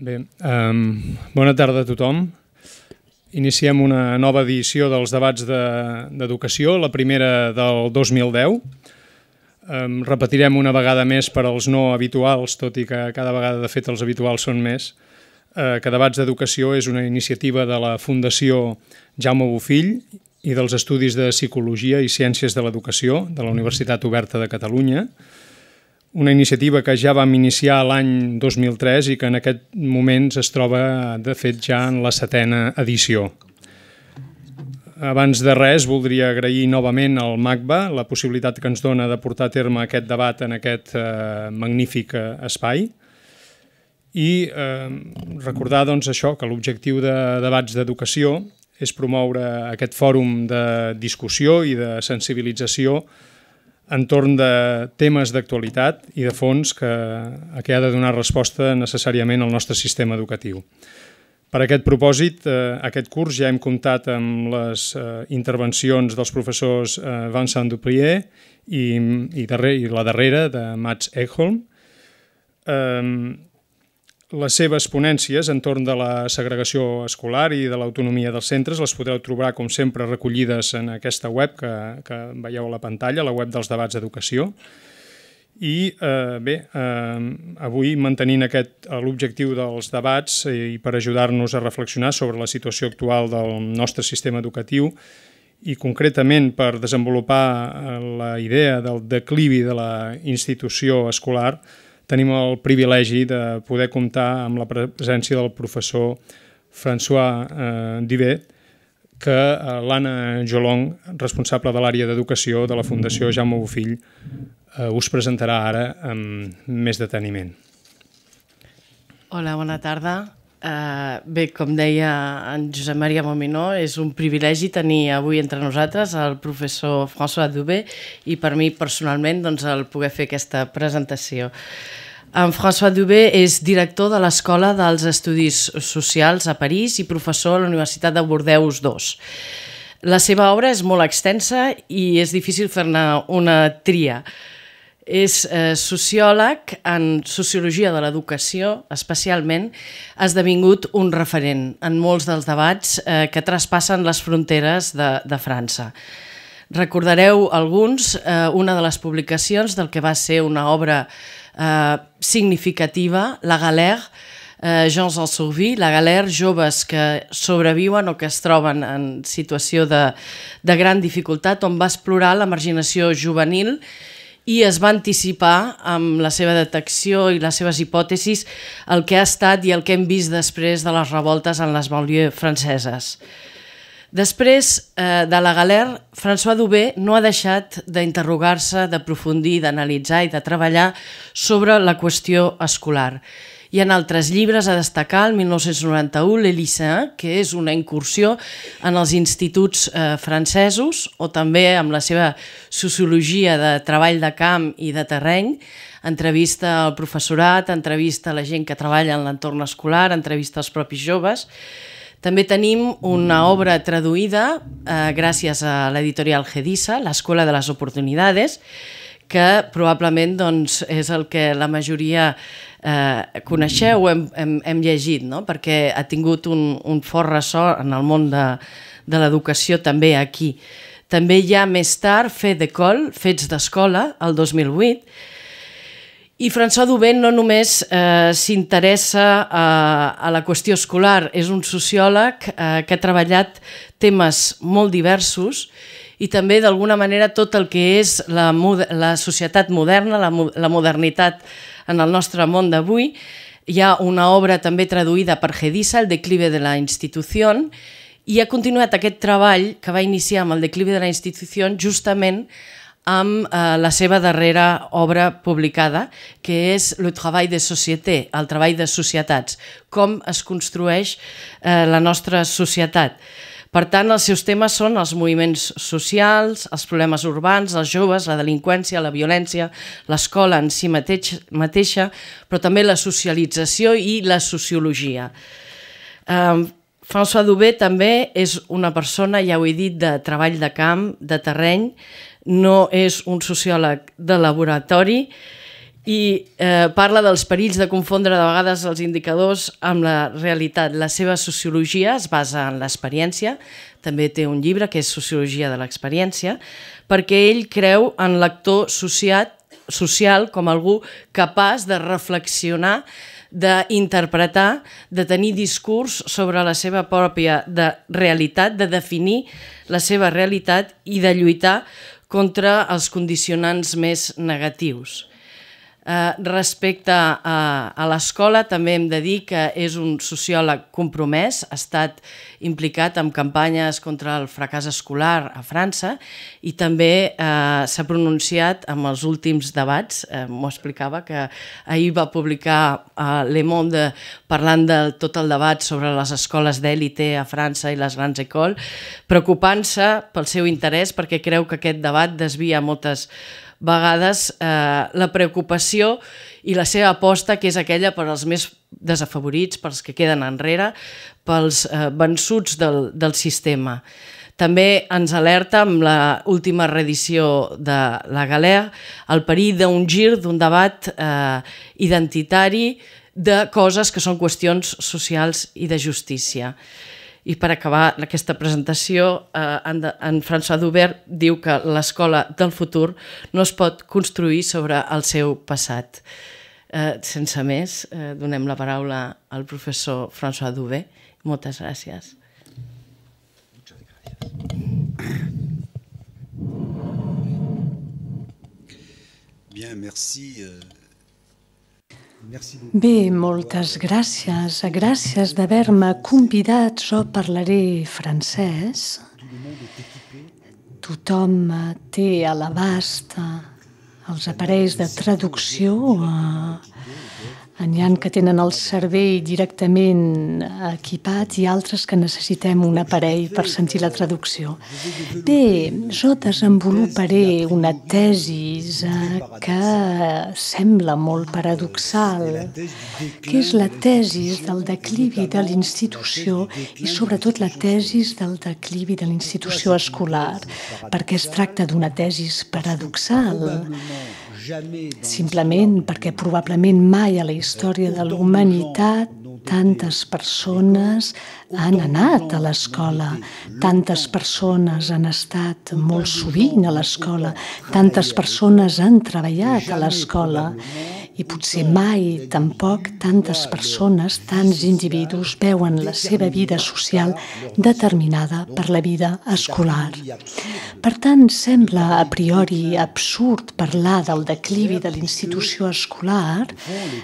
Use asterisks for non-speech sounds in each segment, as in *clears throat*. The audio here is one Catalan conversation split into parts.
Bé, um, bona tarda a tothom. Iniciem una nova edició dels debats d'educació, de, la primera del 2010. Um, repetirem una vegada més per als no habituals, tot i que cada vegada de fet els habituals són més, uh, que Debats d'Educació és una iniciativa de la Fundació Jaume Bofill i dels Estudis de Psicologia i Ciències de l'Educació de la Universitat Oberta de Catalunya, una iniciativa que ja vam iniciar l'any 2003 i que en aquest moment es troba, de fet, ja en la setena edició. Abans de res, voldria agrair novament al MACBA la possibilitat que ens dona de portar a terme aquest debat en aquest eh, magnífic eh, espai i eh, recordar doncs, això que l'objectiu de debats d'educació és promoure aquest fòrum de discussió i de sensibilització entorn de temes d'actualitat i de fons que, a què ha de donar resposta necessàriament al nostre sistema educatiu. Per aquest propòsit, eh, aquest curs ja hem comptat amb les eh, intervencions dels professors eh, Vincent Duprier i, i, darrer, i la darrera de Mats Ekholm. Eh, les seves ponències entorn de la segregació escolar i de l'autonomia dels centres les podreu trobar, com sempre, recollides en aquesta web que, que veieu a la pantalla, la web dels debats d'educació. I eh, bé, eh, avui mantenint aquest l'objectiu dels debats i per ajudar-nos a reflexionar sobre la situació actual del nostre sistema educatiu i concretament per desenvolupar eh, la idea del declivi de la institució escolar, tenim el privilegi de poder comptar amb la presència del professor François eh, Divet, que eh, l'Anna Jolong, responsable de l'àrea d'educació de la Fundació Jaume Bofill, eh, us presentarà ara amb més deteniment. Hola, bona tarda. Uh, bé, com deia en Josep Maria Mominó, és un privilegi tenir avui entre nosaltres el professor François Dubé i per mi personalment doncs, el poder fer aquesta presentació. En François Dubé és director de l'Escola dels Estudis Socials a París i professor a la Universitat de Bordeus II. La seva obra és molt extensa i és difícil fer-ne una tria. És eh, sociòleg en sociologia de l'educació, especialment, ha esdevingut un referent en molts dels debats eh, que traspassen les fronteres de, de França. Recordareu alguns eh, una de les publicacions del que va ser una obra eh, significativa, La Galère, eh, Jean Salsurvi, La Galère, joves que sobreviuen o que es troben en situació de, de gran dificultat, on va explorar la marginació juvenil i es va anticipar amb la seva detecció i les seves hipòtesis el que ha estat i el que hem vist després de les revoltes en les banlieues franceses. Després eh, de la Galère, François Dubé no ha deixat d'interrogar-se, d'aprofundir, d'analitzar i de treballar sobre la qüestió escolar. I en altres llibres a destacar el 1991 Le Lycéen, que és una incursió en els instituts eh, francesos, o també amb la seva sociologia de treball de camp i de terreny, entrevista al professorat, entrevista a la gent que treballa en l'entorn escolar, entrevista als propis joves. També tenim una obra traduïda eh, gràcies a l'editorial Gedissa, l'Escola de les Oportunidades, que probablement doncs, és el que la majoria eh, coneixeu hem, hem, hem llegit, no? perquè ha tingut un, un fort ressò en el món de, de l'educació també aquí. També hi ha més tard Fe de Col, Fets d'Escola, el 2008, i François Dubé no només eh, s'interessa eh, a la qüestió escolar, és un sociòleg eh, que ha treballat temes molt diversos i també d'alguna manera tot el que és la, la societat moderna, la, la modernitat en el nostre món d'avui. Hi ha una obra també traduïda per Gedissa, El declive de la institució, i ha continuat aquest treball que va iniciar amb el declive de la institució justament amb eh, la seva darrera obra publicada, que és Le treball de société, el treball de societats, com es construeix eh, la nostra societat. Per tant, els seus temes són els moviments socials, els problemes urbans, els joves, la delinqüència, la violència, l'escola en si mateix, mateixa, però també la socialització i la sociologia. Eh, François Dubé també és una persona, ja ho he dit, de treball de camp, de terreny, no és un sociòleg de laboratori i eh, parla dels perills de confondre de vegades els indicadors amb la realitat. La seva sociologia es basa en l'experiència, també té un llibre que és Sociologia de l'experiència, perquè ell creu en l'actor social, social com algú capaç de reflexionar d'interpretar, de tenir discurs sobre la seva pròpia de realitat, de definir la seva realitat i de lluitar contra els condicionants més negatius. Eh, respecte a, a l'escola, també hem de dir que és un sociòleg compromès, ha estat implicat en campanyes contra el fracàs escolar a França i també eh, s'ha pronunciat en els últims debats, eh, m'ho explicava, que ahir va publicar a Le Monde parlant de tot el debat sobre les escoles d'èlite a França i les grans écoles, preocupant-se pel seu interès perquè creu que aquest debat desvia moltes vegades eh, la preocupació i la seva aposta, que és aquella per als més desafavorits, pels que queden enrere, pels eh, vençuts del, del sistema. També ens alerta amb la última reedició de la Galea el perill d'un gir d'un debat eh, identitari de coses que són qüestions socials i de justícia. I per acabar aquesta presentació, eh, en, en François Dubert diu que l'escola del futur no es pot construir sobre el seu passat. Eh, sense més, eh, donem la paraula al professor François Dubert. Moltes gràcies. Bien, merci. Bé, moltes gràcies. Gràcies d'haver-me convidat. Jo parlaré francès. Tothom té a l'abast els aparells de traducció N'hi ha que tenen el cervell directament equipat i altres que necessitem un aparell per sentir la traducció. Bé, jo desenvoluparé una tesi eh, que sembla molt paradoxal, que és la tesi del declivi de l'institució i sobretot la tesi del declivi de l'institució escolar, perquè es tracta d'una tesi paradoxal simplement perquè probablement mai a la història de la humanitat tantes persones han anat a l'escola, tantes persones han estat molt sovint a l'escola, tantes persones han treballat a l'escola i potser mai tampoc tantes persones, tants individus veuen la seva vida social determinada per la vida escolar. Per tant, sembla a priori absurd parlar del declivi de l'institució escolar,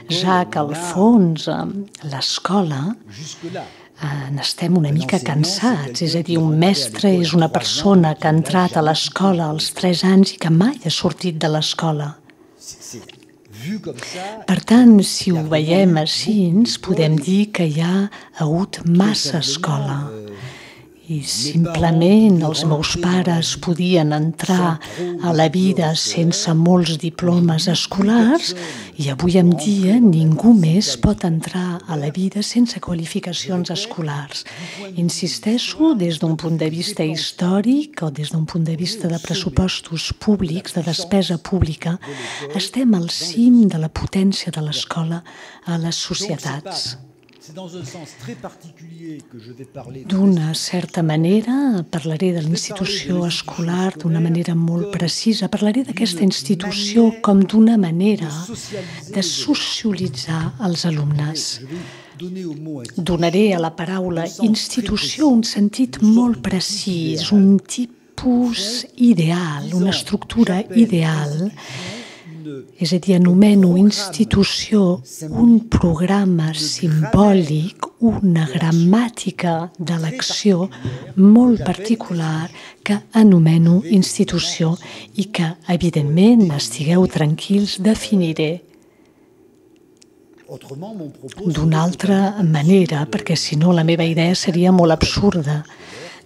ja que al fons l'escola n'estem una mica cansats, és a dir, un mestre és una persona que ha entrat a l'escola als 3 anys i que mai ha sortit de l'escola. Per tant, si ho veiem així, podem dir que hi ha hagut massa escola i simplement els meus pares podien entrar a la vida sense molts diplomes escolars i avui en dia ningú més pot entrar a la vida sense qualificacions escolars. Insisteixo, des d'un punt de vista històric o des d'un punt de vista de pressupostos públics, de despesa pública, estem al cim de la potència de l'escola a les societats. D'una certa manera, parlaré de l'institució escolar d'una manera molt precisa. Parlaré d'aquesta institució com d'una manera de socialitzar els alumnes. Donaré a la paraula institució un sentit molt precís, un tipus ideal, una estructura ideal és a dir, anomeno institució un programa simbòlic, una gramàtica de l'acció molt particular que anomeno institució i que, evidentment, estigueu tranquils, definiré. D'una altra manera, perquè si no la meva idea seria molt absurda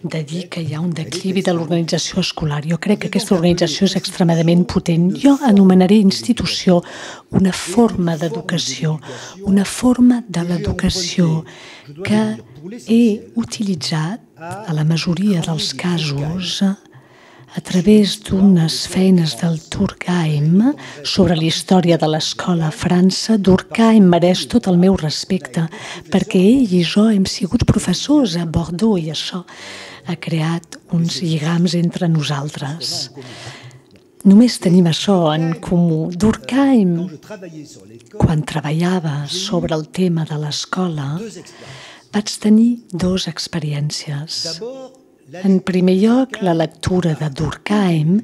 de dir que hi ha un declivi de l'organització escolar. Jo crec que aquesta organització és extremadament potent. Jo anomenaré institució una forma d'educació, una forma de l'educació que he utilitzat a la majoria dels casos a través d'unes feines del Durkheim sobre la història de l'escola a França, Durkheim mereix tot el meu respecte perquè ell i jo hem sigut professors a Bordeaux i això ha creat uns lligams entre nosaltres. Només tenim això en comú. Durkheim, quan treballava sobre el tema de l'escola, vaig tenir dues experiències. En primer lloc, la lectura de Durkheim,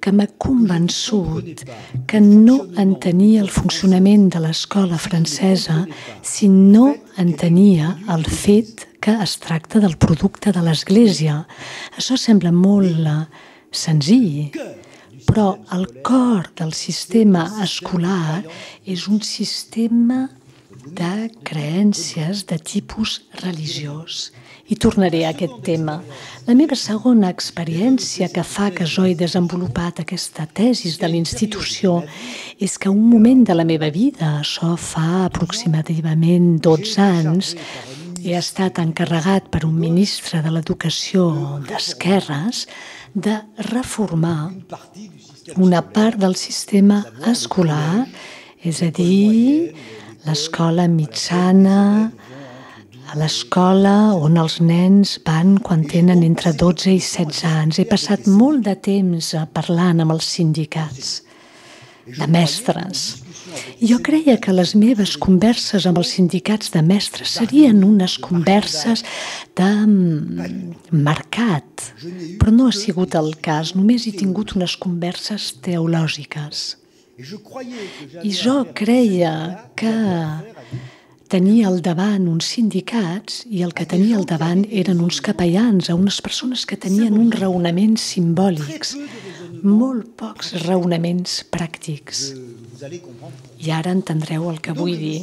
que m'ha convençut que no entenia el funcionament de l'escola francesa si no entenia el fet que es tracta del producte de l'Església. Això sembla molt eh, senzill, però el cor del sistema escolar és un sistema de creences de tipus religiós. I tornaré a aquest tema. La meva segona experiència que fa que jo he desenvolupat aquesta tesis de l'institució és que un moment de la meva vida, això fa aproximadament 12 anys, he estat encarregat per un ministre de l'Educació d'esquerres de reformar una part del sistema escolar, és a dir, l'escola mitjana, l'escola on els nens van quan tenen entre 12 i 16 anys. He passat molt de temps parlant amb els sindicats de mestres. Jo creia que les meves converses amb els sindicats de mestres serien unes converses de mm, mercat, però no ha sigut el cas, només he tingut unes converses teològiques. I jo creia que tenia al davant uns sindicats i el que tenia al davant eren uns capellans, a unes persones que tenien uns raonaments simbòlics, molt pocs raonaments pràctics. I ara entendreu el que vull dir.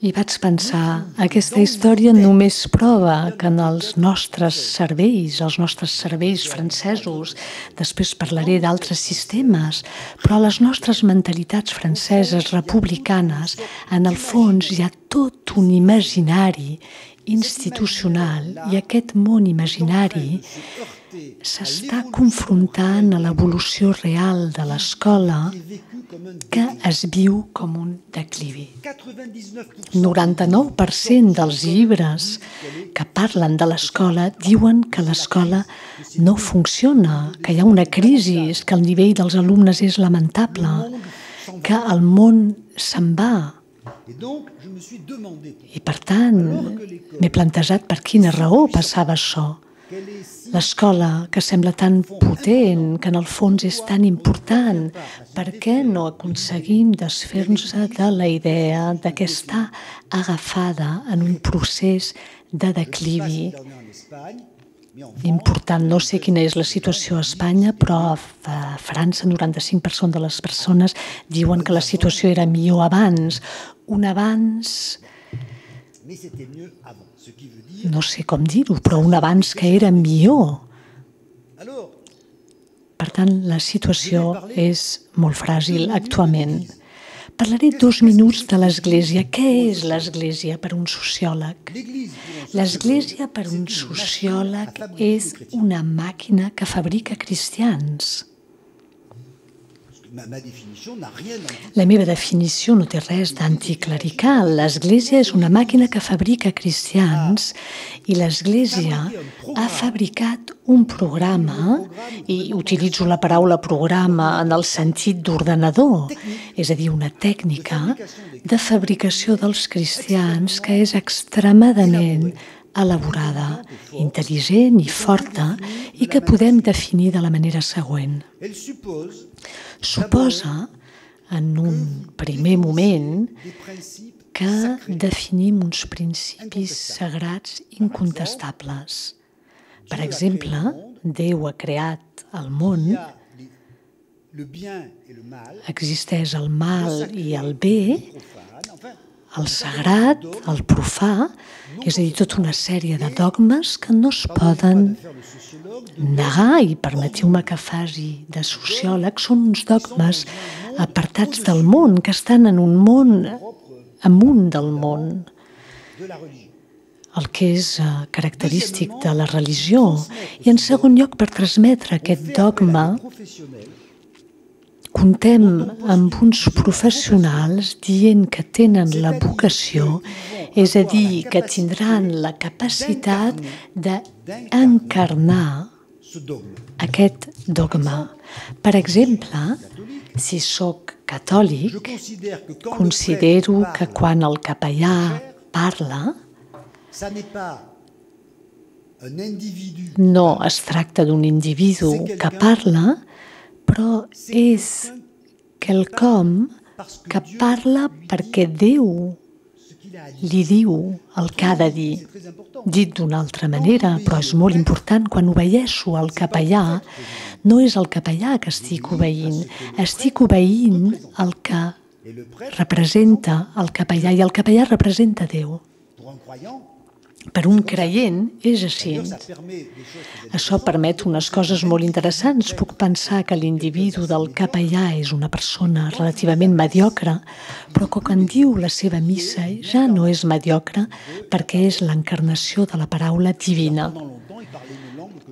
I vaig pensar, aquesta història només prova que en els nostres serveis, els nostres serveis francesos, després parlaré d'altres sistemes, però a les nostres mentalitats franceses republicanes, en el fons hi ha tot un imaginari institucional i aquest món imaginari s'està confrontant a l'evolució real de l'escola que es viu com un declivi. 99% dels llibres que parlen de l'escola diuen que l'escola no funciona, que hi ha una crisi, que el nivell dels alumnes és lamentable, que el món se'n va. I per tant, m'he plantejat per quina raó passava això L'escola, que sembla tan potent, que en el fons és tan important, per què no aconseguim desfer-nos de la idea de que està agafada en un procés de declivi important. No sé quina és la situació a Espanya, però a França 95% de les persones diuen que la situació era millor abans. Un abans no sé com dir-ho, però un abans que era millor. Per tant, la situació és molt fràgil actualment. Parlaré dos minuts de l'Església. Què és l'Església per un sociòleg? L'Església per un sociòleg és una màquina que fabrica cristians. La meva definició no té res d'anticlerical. L'Església és una màquina que fabrica cristians i l'Església ha fabricat un programa, i utilitzo la paraula programa en el sentit d'ordenador, és a dir, una tècnica de fabricació dels cristians. que és extremadament elaborada, intel·ligent i forta i que podem definir de la manera següent. Suposa, en un primer moment, que definim uns principis sagrats incontestables. Per exemple, Déu ha creat el món, existeix el mal i el bé, el sagrat, el profà, és a dir, tota una sèrie de dogmes que no es poden negar, i permetiu-me que faci de sociòleg, són uns dogmes apartats del món, que estan en un món amunt del món. el que és eh, característic de la religió. I en segon lloc per transmetre aquest dogma contem amb uns professionals dient que tenen la vocació, és a dir, que tindran la capacitat d'encarnar aquest dogma. Per exemple, si sóc catòlic, considero que quan el capellà parla, no es tracta d'un individu que parla, però és quelcom que parla perquè Déu li diu el que ha de dir. Dit d'una altra manera, però és molt important, quan obeeixo al capellà, no és el capellà que estic obeint, estic obeint el que representa el capellà i el capellà representa Déu. Per un creient és així. Això permet unes coses molt interessants. Puc pensar que l'individu del capellà és una persona relativament mediocre, però quan diu la seva missa ja no és mediocre perquè és l'encarnació de la paraula divina.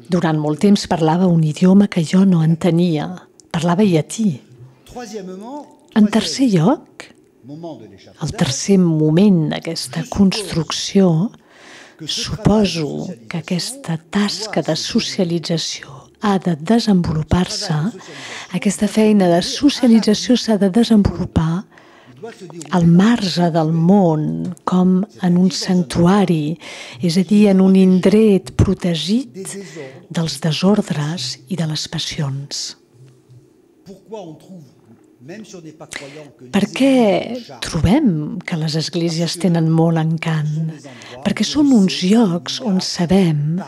Durant molt temps parlava un idioma que jo no entenia. Parlava llatí. En tercer lloc, el tercer moment d'aquesta construcció Suposo que aquesta tasca de socialització ha de desenvolupar-se, aquesta feina de socialització s'ha de desenvolupar al marge del món, com en un santuari, és a dir, en un indret protegit dels desordres i de les passions. Per què trobem que les esglésies tenen molt encant? Perquè són uns llocs on sabem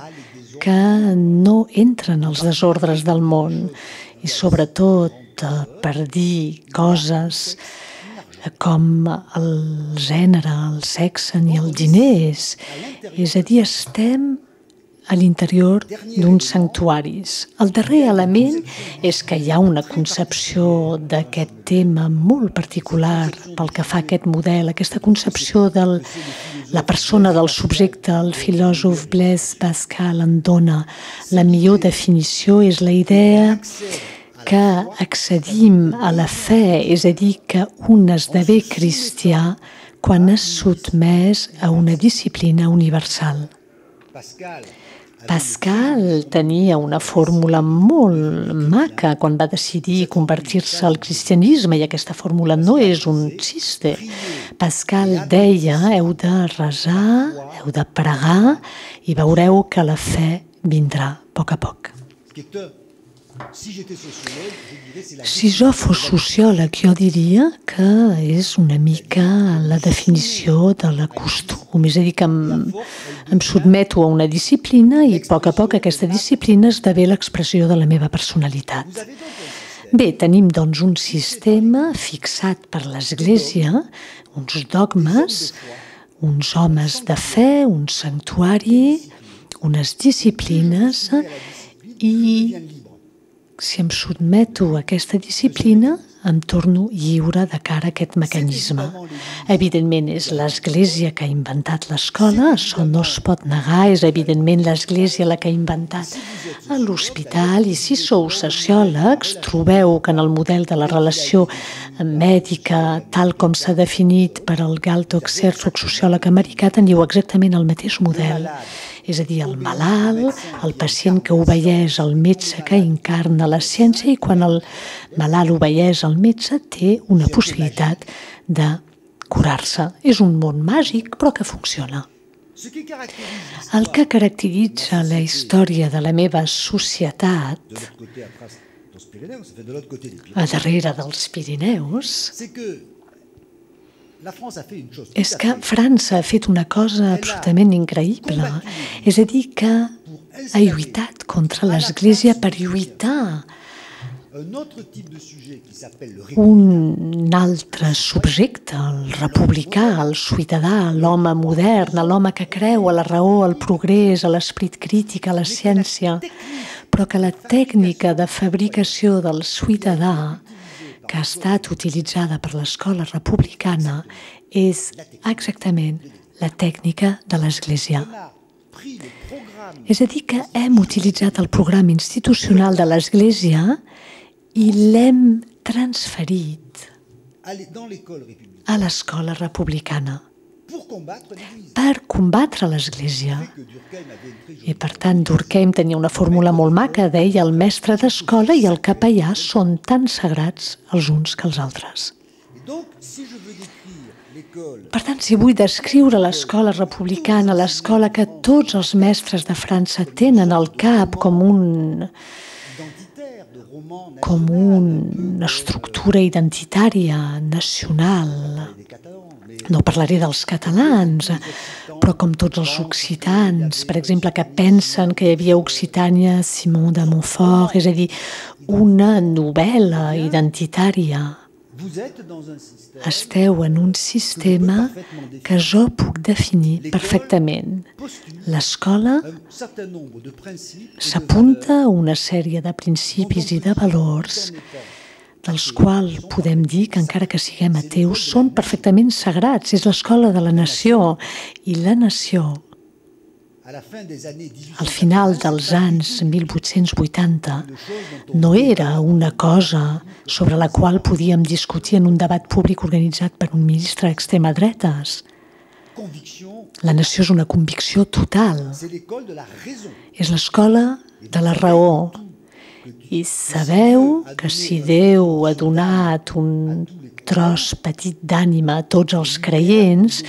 que no entren els desordres del món i sobretot eh, per dir coses com el gènere, el sexe ni el diners. És a dir, estem a l'interior d'uns sanctuaris. El darrer element és que hi ha una concepció d'aquest tema molt particular pel que fa a aquest model, aquesta concepció de la persona del subjecte, el filòsof Blaise Pascal en dona. La millor definició és la idea que accedim a la fe, és a dir, que un esdevé cristià quan és sotmès a una disciplina universal. Pascal Pascal tenia una fórmula molt maca quan va decidir convertir-se al cristianisme i aquesta fórmula no és un xiste. Pascal deia heu de resar, heu de pregar i veureu que la fe vindrà a poc a poc. Si jo fos sociòleg, jo diria que és una mica la definició de la costum. És a dir, que em, em sotmeto a una disciplina i a poc a poc aquesta disciplina esdevé l'expressió de la meva personalitat. Bé, tenim doncs un sistema fixat per l'Església, uns dogmes, uns homes de fe, un santuari, unes disciplines i si em sotmeto a aquesta disciplina, em torno lliure de cara a aquest mecanisme. Evidentment, és l'Església que ha inventat l'escola, això no es pot negar, és evidentment l'Església la que ha inventat l'hospital, i si sou sociòlegs, trobeu que en el model de la relació mèdica, tal com s'ha definit per al Galto Xerzog, sociòleg americà, teniu exactament el mateix model és a dir, el malalt, el pacient que obeeix al metge que encarna la ciència i quan el malalt obeeix al metge té una possibilitat de curar-se. És un món màgic, però que funciona. El que caracteritza la història de la meva societat a darrere dels Pirineus és que França ha fet una cosa absolutament increïble. És a dir, que ha lluitat contra l'Església per lluitar un altre subjecte, el republicà, el ciutadà, l'home modern, l'home que creu a la raó, al progrés, a l'esperit crític, a la ciència, però que la tècnica de fabricació del ciutadà que ha estat utilitzada per l'escola republicana és exactament la tècnica de l'Església. És a dir, que hem utilitzat el programa institucional de l'Església i l'hem transferit a l'escola republicana per combatre l'Església. I per tant, Durkheim tenia una fórmula molt maca, deia el mestre d'escola i el capellà són tan sagrats els uns que els altres. Per tant, si vull descriure l'escola republicana, l'escola que tots els mestres de França tenen al cap com un com una estructura identitària nacional, no parlaré dels catalans, però com tots els occitans, per exemple, que pensen que hi havia Occitània Simon de Montfort, és a dir, una novel·la identitària. Esteu en un sistema que jo puc definir perfectament. L'escola s'apunta a una sèrie de principis i de valors dels quals podem dir que encara que siguem ateus són perfectament sagrats. És l'escola de la nació i la nació al final dels anys 1880 no era una cosa sobre la qual podíem discutir en un debat públic organitzat per un ministre d'extrema dretes. La nació és una convicció total. És l'escola de la raó, i sabeu que si Déu ha donat un tros petit d'ànima a tots els creients,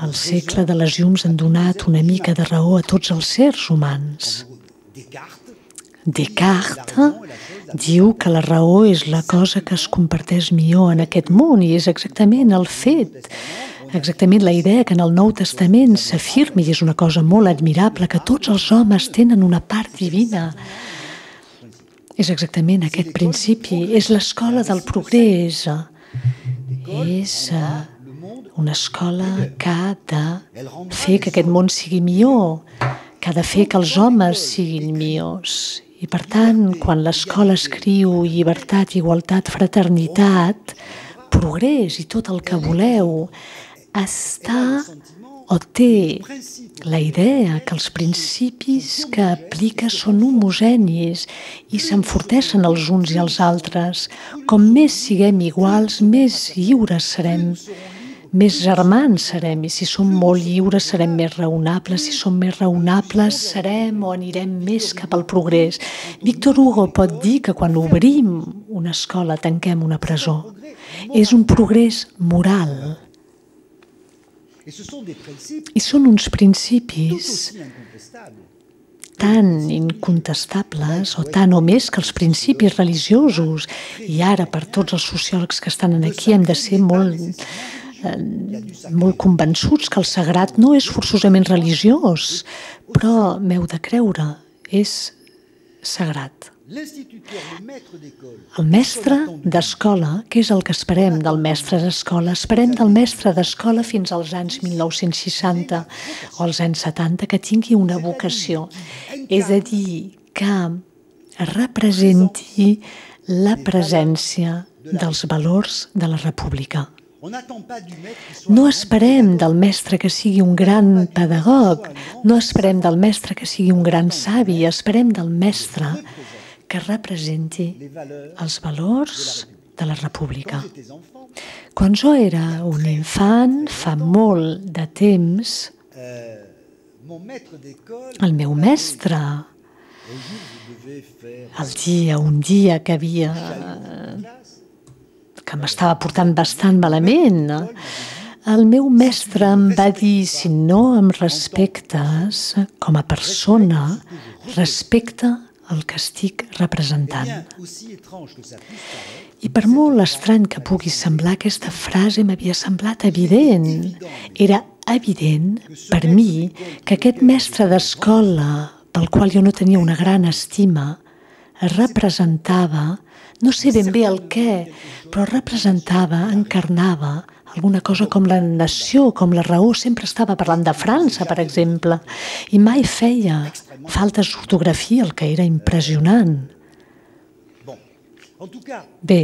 al segle de les llums han donat una mica de raó a tots els sers humans. Descartes diu que la raó és la cosa que es comparteix millor en aquest món i és exactament el fet, exactament la idea que en el Nou Testament s'afirma i és una cosa molt admirable que tots els homes tenen una part divina és exactament aquest principi, és l'escola del progrés. És eh, una escola que ha de fer que aquest món sigui millor, que ha de fer que els homes siguin millors. I per tant, quan l'escola escriu llibertat, igualtat, fraternitat, progrés i tot el que voleu, està o té la idea que els principis que aplica són homogenis i s'enforteixen els uns i els altres. Com més siguem iguals, més lliures serem, més germans serem, i si som molt lliures serem més raonables, si som més raonables serem o anirem més cap al progrés. Víctor Hugo pot dir que quan obrim una escola tanquem una presó. És un progrés moral, i són uns principis tan incontestables o tant o més que els principis religiosos. I ara, per tots els sociòlegs que estan aquí, hem de ser molt, molt convençuts que el sagrat no és forçosament religiós, però m'heu de creure, és sagrat. El mestre d'escola, què és el que esperem del mestre d'escola? Esperem del mestre d'escola fins als anys 1960 o als anys 70 que tingui una vocació. És a dir, que representi la presència dels valors de la república. No esperem del mestre que sigui un gran pedagog, no esperem del mestre que sigui un gran savi, esperem del mestre que representi els valors de la república. Quan jo era un infant, fa molt de temps, el meu mestre, el dia, un dia que havia que m'estava portant bastant malament, el meu mestre em va dir, si no em respectes com a persona, respecta el que estic representant. I per molt estrany que pugui semblar, aquesta frase m'havia semblat evident. Era evident per mi que aquest mestre d'escola, pel qual jo no tenia una gran estima, representava, no sé ben bé el què, però representava, encarnava alguna cosa com la nació, com la raó, sempre estava parlant de França, per exemple, i mai feia faltes d'ortografia, el que era impressionant. Bé,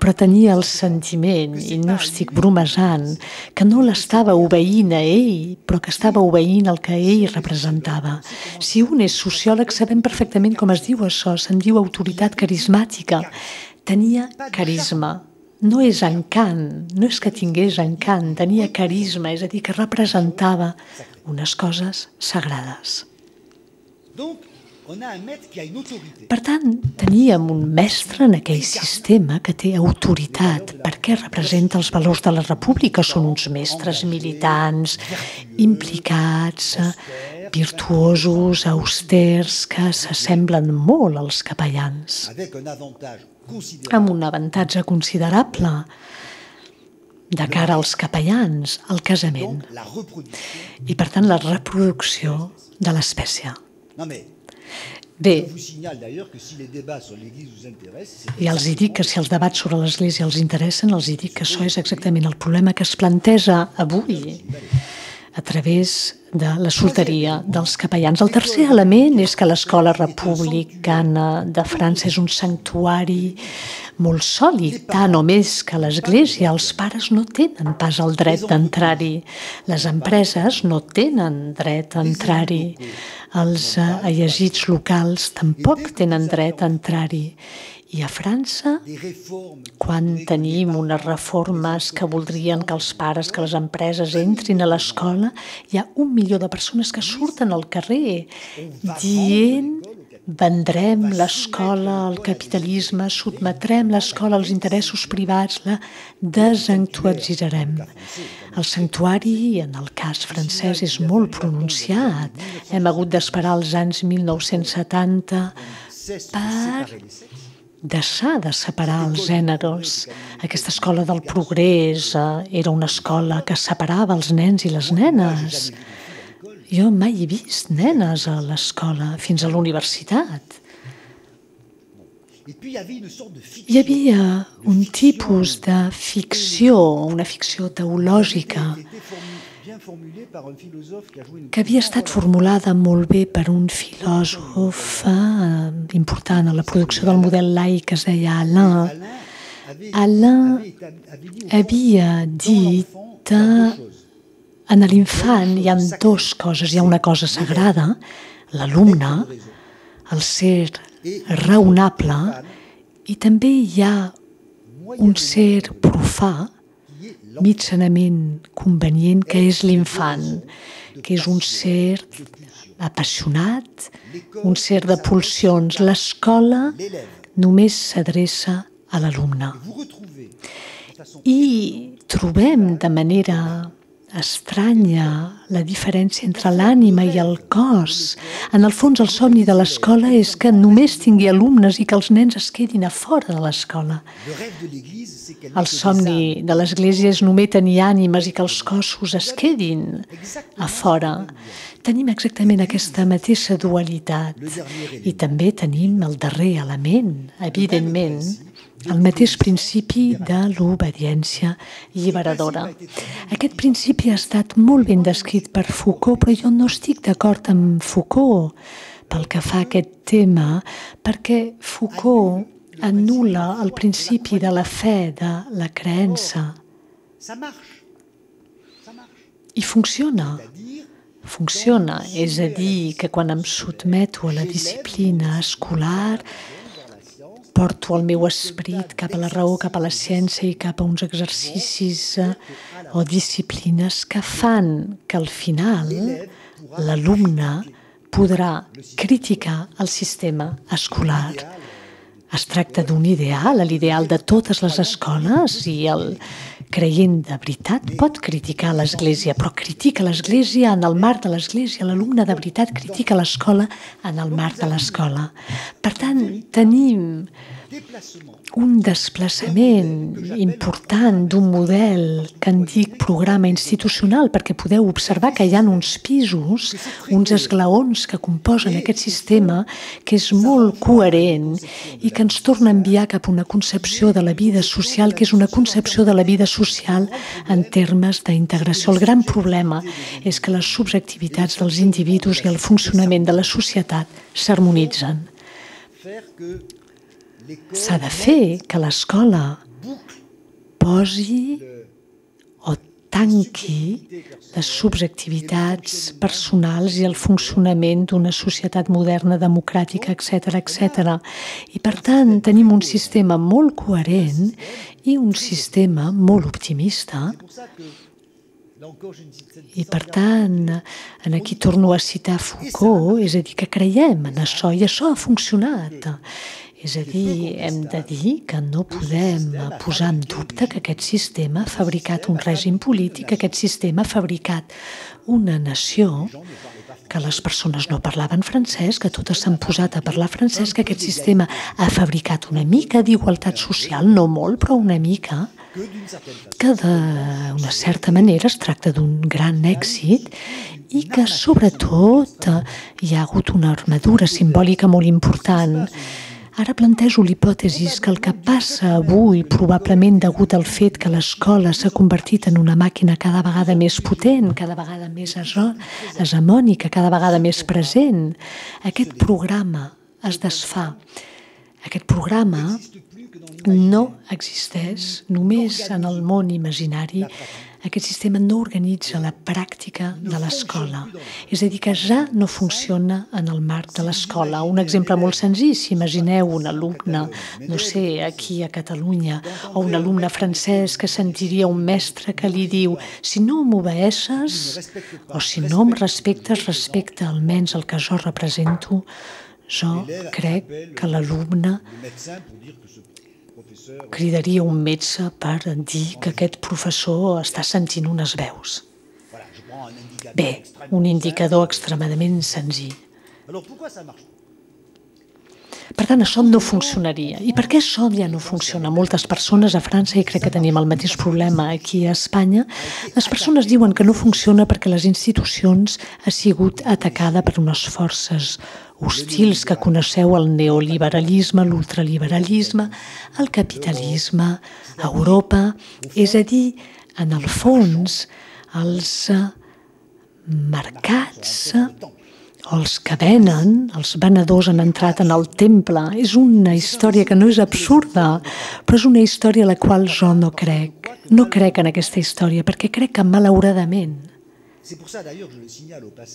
però tenia el sentiment, i no estic bromesant, que no l'estava obeint a ell, però que estava obeint el que ell representava. Si un és sociòleg, sabem perfectament com es diu això, se'n diu autoritat carismàtica. Tenia carisma, no és encant, no és que tingués encant, tenia carisma, és a dir, que representava unes coses sagrades. Per tant, teníem un mestre en aquell sistema que té autoritat perquè representa els valors de la república. Són uns mestres militants, implicats, virtuosos, austers, que s'assemblen molt als capellans, amb un avantatge considerable de cara als capellans, al casament, i per tant la reproducció de l'espècie. Bé, i els hi dic que si els debats sobre l'Església els interessen, els hi dic que això és exactament el problema que es planteja avui a través de la solteria dels capellans. El tercer element és que l'escola republicana de França és un sanctuari molt sòlid, tant o més que l'Església. Els pares no tenen pas el dret d'entrar-hi. Les empreses no tenen dret a entrar-hi. Els eh, llegits locals tampoc tenen dret a entrar-hi. I a França, quan tenim unes reformes que voldrien que els pares, que les empreses entrin a l'escola, hi ha un milió de persones que surten al carrer dient vendrem l'escola al capitalisme, sotmetrem l'escola als interessos privats, la desanctualitzarem. El sanctuari, en el cas francès, és molt pronunciat. Hem hagut d'esperar els anys 1970 per deixar de separar els gèneres. Aquesta escola del progrés eh, era una escola que separava els nens i les nenes. Jo mai he vist nenes a l'escola, fins a l'universitat. Hi havia un tipus de ficció, una ficció teològica, que havia estat formulada molt bé per un filòsof eh, important a la producció del model laic que es deia Alain. Alain havia dit en l'infant hi ha dues coses. Hi ha una cosa sagrada, l'alumne, el ser raonable, i també hi ha un ser profà, mitjanament convenient, que és l'infant, que és un ser apassionat, un ser de pulsions. L'escola només s'adreça a l'alumne. I trobem de manera estranya la diferència entre l'ànima i el cos. En el fons, el somni de l'escola és que només tingui alumnes i que els nens es quedin a fora de l'escola. El somni de l'Església és només tenir ànimes i que els cossos es quedin a fora. Tenim exactament aquesta mateixa dualitat i també tenim el darrer element, evidentment, el mateix principi de l'obediència lliberadora. Aquest principi ha estat molt ben descrit per Foucault, però jo no estic d'acord amb Foucault pel que fa a aquest tema, perquè Foucault anul·la el principi de la fe, de la creença. I funciona. Funciona, és a dir, que quan em sotmeto a la disciplina escolar, porto el meu esperit cap a la raó, cap a la ciència i cap a uns exercicis eh, o disciplines que fan que al final l'alumne podrà criticar el sistema escolar. Es tracta d'un ideal, l'ideal de totes les escoles i el creient de veritat pot criticar l'Església, però critica l'Església en el marc de l'Església. L'alumne de veritat critica l'escola en el marc de l'escola. Per tant, tenim un desplaçament important d'un model que en dic programa institucional, perquè podeu observar que hi ha uns pisos, uns esglaons que composen aquest sistema que és molt coherent i que ens torna a enviar cap a una concepció de la vida social que és una concepció de la vida social en termes d'integració. El gran problema és que les subjectivitats dels individus i el funcionament de la societat s'harmonitzen s'ha de fer que l'escola posi o tanqui les subjectivitats personals i el funcionament d'una societat moderna, democràtica, etc etc. I per tant tenim un sistema molt coherent i un sistema molt optimista i per tant, en aquí torno a citar Foucault, és a dir, que creiem en això i això ha funcionat. És a dir, hem de dir que no podem posar en dubte que aquest sistema ha fabricat un règim polític, que aquest sistema ha fabricat una nació que les persones no parlaven francès, que totes s'han posat a parlar francès, que aquest sistema ha fabricat una mica d'igualtat social, no molt, però una mica, que d'una certa manera es tracta d'un gran èxit i que sobretot hi ha hagut una armadura simbòlica molt important Ara plantejo l'hipòtesi que el que passa avui, probablement degut al fet que l'escola s'ha convertit en una màquina cada vegada més potent, cada vegada més hegemònica, cada vegada més present, aquest programa es desfà. Aquest programa no existeix només en el món imaginari aquest sistema no organitza la pràctica de l'escola. És a dir, que ja no funciona en el marc de l'escola. Un exemple molt senzill, si imagineu un alumne, no sé, aquí a Catalunya, o un alumne francès que sentiria un mestre que li diu si no m'obeeixes o si no em respectes, respecta almenys el que jo represento, jo crec que l'alumne cridaria un metge per dir que aquest professor està sentint unes veus. Bé, un indicador extremadament senzill. Per tant, això no funcionaria. I per què això ja no funciona? Moltes persones a França, i crec que tenim el mateix problema aquí a Espanya, les persones diuen que no funciona perquè les institucions ha sigut atacada per unes forces hostils que coneixeu el neoliberalisme, l'ultraliberalisme, el capitalisme, Europa, és a dir, en el fons, els mercats els que venen, els venedors han entrat en el temple. És una història que no és absurda, però és una història a la qual jo no crec. No crec en aquesta història, perquè crec que malauradament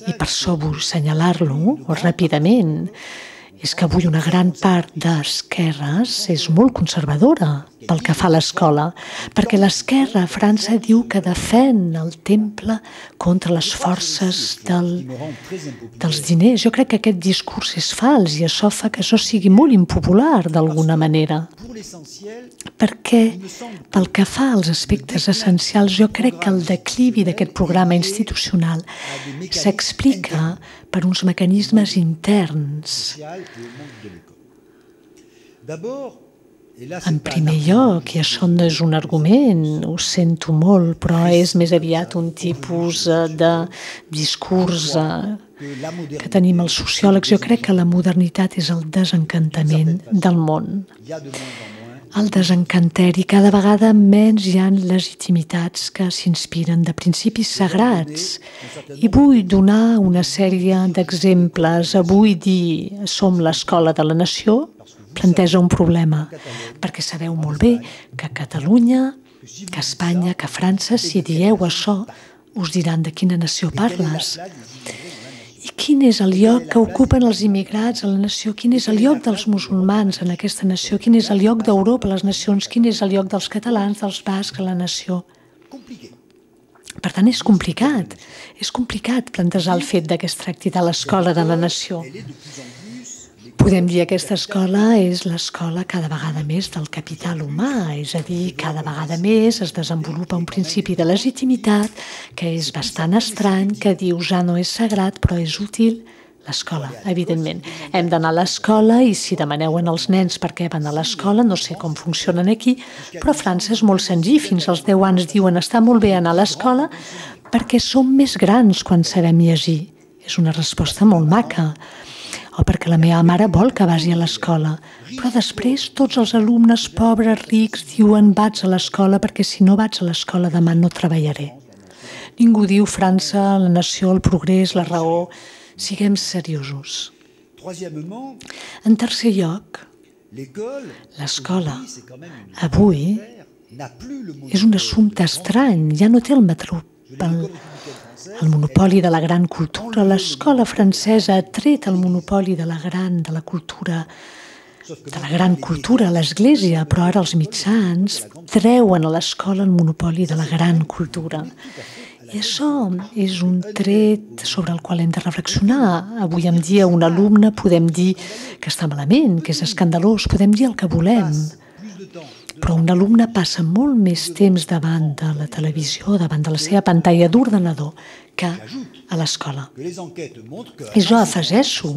i per això vull assenyalar-lo ràpidament. és que avui una gran part d'esquerres és molt conservadora pel que fa a l'escola, perquè l'esquerra a França diu que defèn el temple contra les forces del, dels diners. Jo crec que aquest discurs és fals i això fa que això sigui molt impopular d'alguna manera. Perquè pel que fa als aspectes essencials, jo crec que el declivi d'aquest programa institucional s'explica per uns mecanismes interns. En primer lloc, i això no és un argument, ho sento molt, però és més aviat un tipus eh, de discurs eh, que tenim els sociòlegs. Jo crec que la modernitat és el desencantament del món el desencanteri. Cada vegada menys hi han legitimitats que s'inspiren de principis sagrats. I vull donar una sèrie d'exemples. Avui dir som l'escola de la nació planteja un problema, perquè sabeu molt bé que Catalunya, que Espanya, que França, si dieu això, us diran de quina nació parles. I quin és el lloc que ocupen els immigrats a la nació? Quin és el lloc dels musulmans en aquesta nació? Quin és el lloc d'Europa a les nacions? Quin és el lloc dels catalans, dels bascs a la nació? Per tant, és complicat. És complicat plantejar el fet que es tracti de l'escola de la nació. Podem dir que aquesta escola és l'escola cada vegada més del capital humà, és a dir, cada vegada més es desenvolupa un principi de legitimitat que és bastant estrany, que diu ja no és sagrat però és útil l'escola, evidentment. Hem d'anar a l'escola i si demaneu en els nens per què van a l'escola, no sé com funcionen aquí, però a França és molt senzill. Fins als 10 anys diuen està molt bé anar a l'escola perquè som més grans quan sabem llegir. És una resposta molt maca o perquè la meva mare vol que vagi a l'escola. Però després tots els alumnes pobres, rics, diuen vaig a l'escola perquè si no vaig a l'escola demà no treballaré. Ningú diu França, la nació, el progrés, la raó. Siguem seriosos. En tercer lloc, L'escola, avui, és un assumpte estrany, ja no té el metro, el, el monopoli de la gran cultura. L'escola francesa ha tret el monopoli de la gran, de la cultura, de la gran cultura a l'Església, però ara els mitjans treuen a l'escola el monopoli de la gran cultura. I això és un tret sobre el qual hem de reflexionar. Avui en dia un alumne podem dir que està malament, que és escandalós, podem dir el que volem, però un alumne passa molt més temps davant de la televisió, davant de la seva pantalla d'ordenador, que a l'escola. I jo afegeixo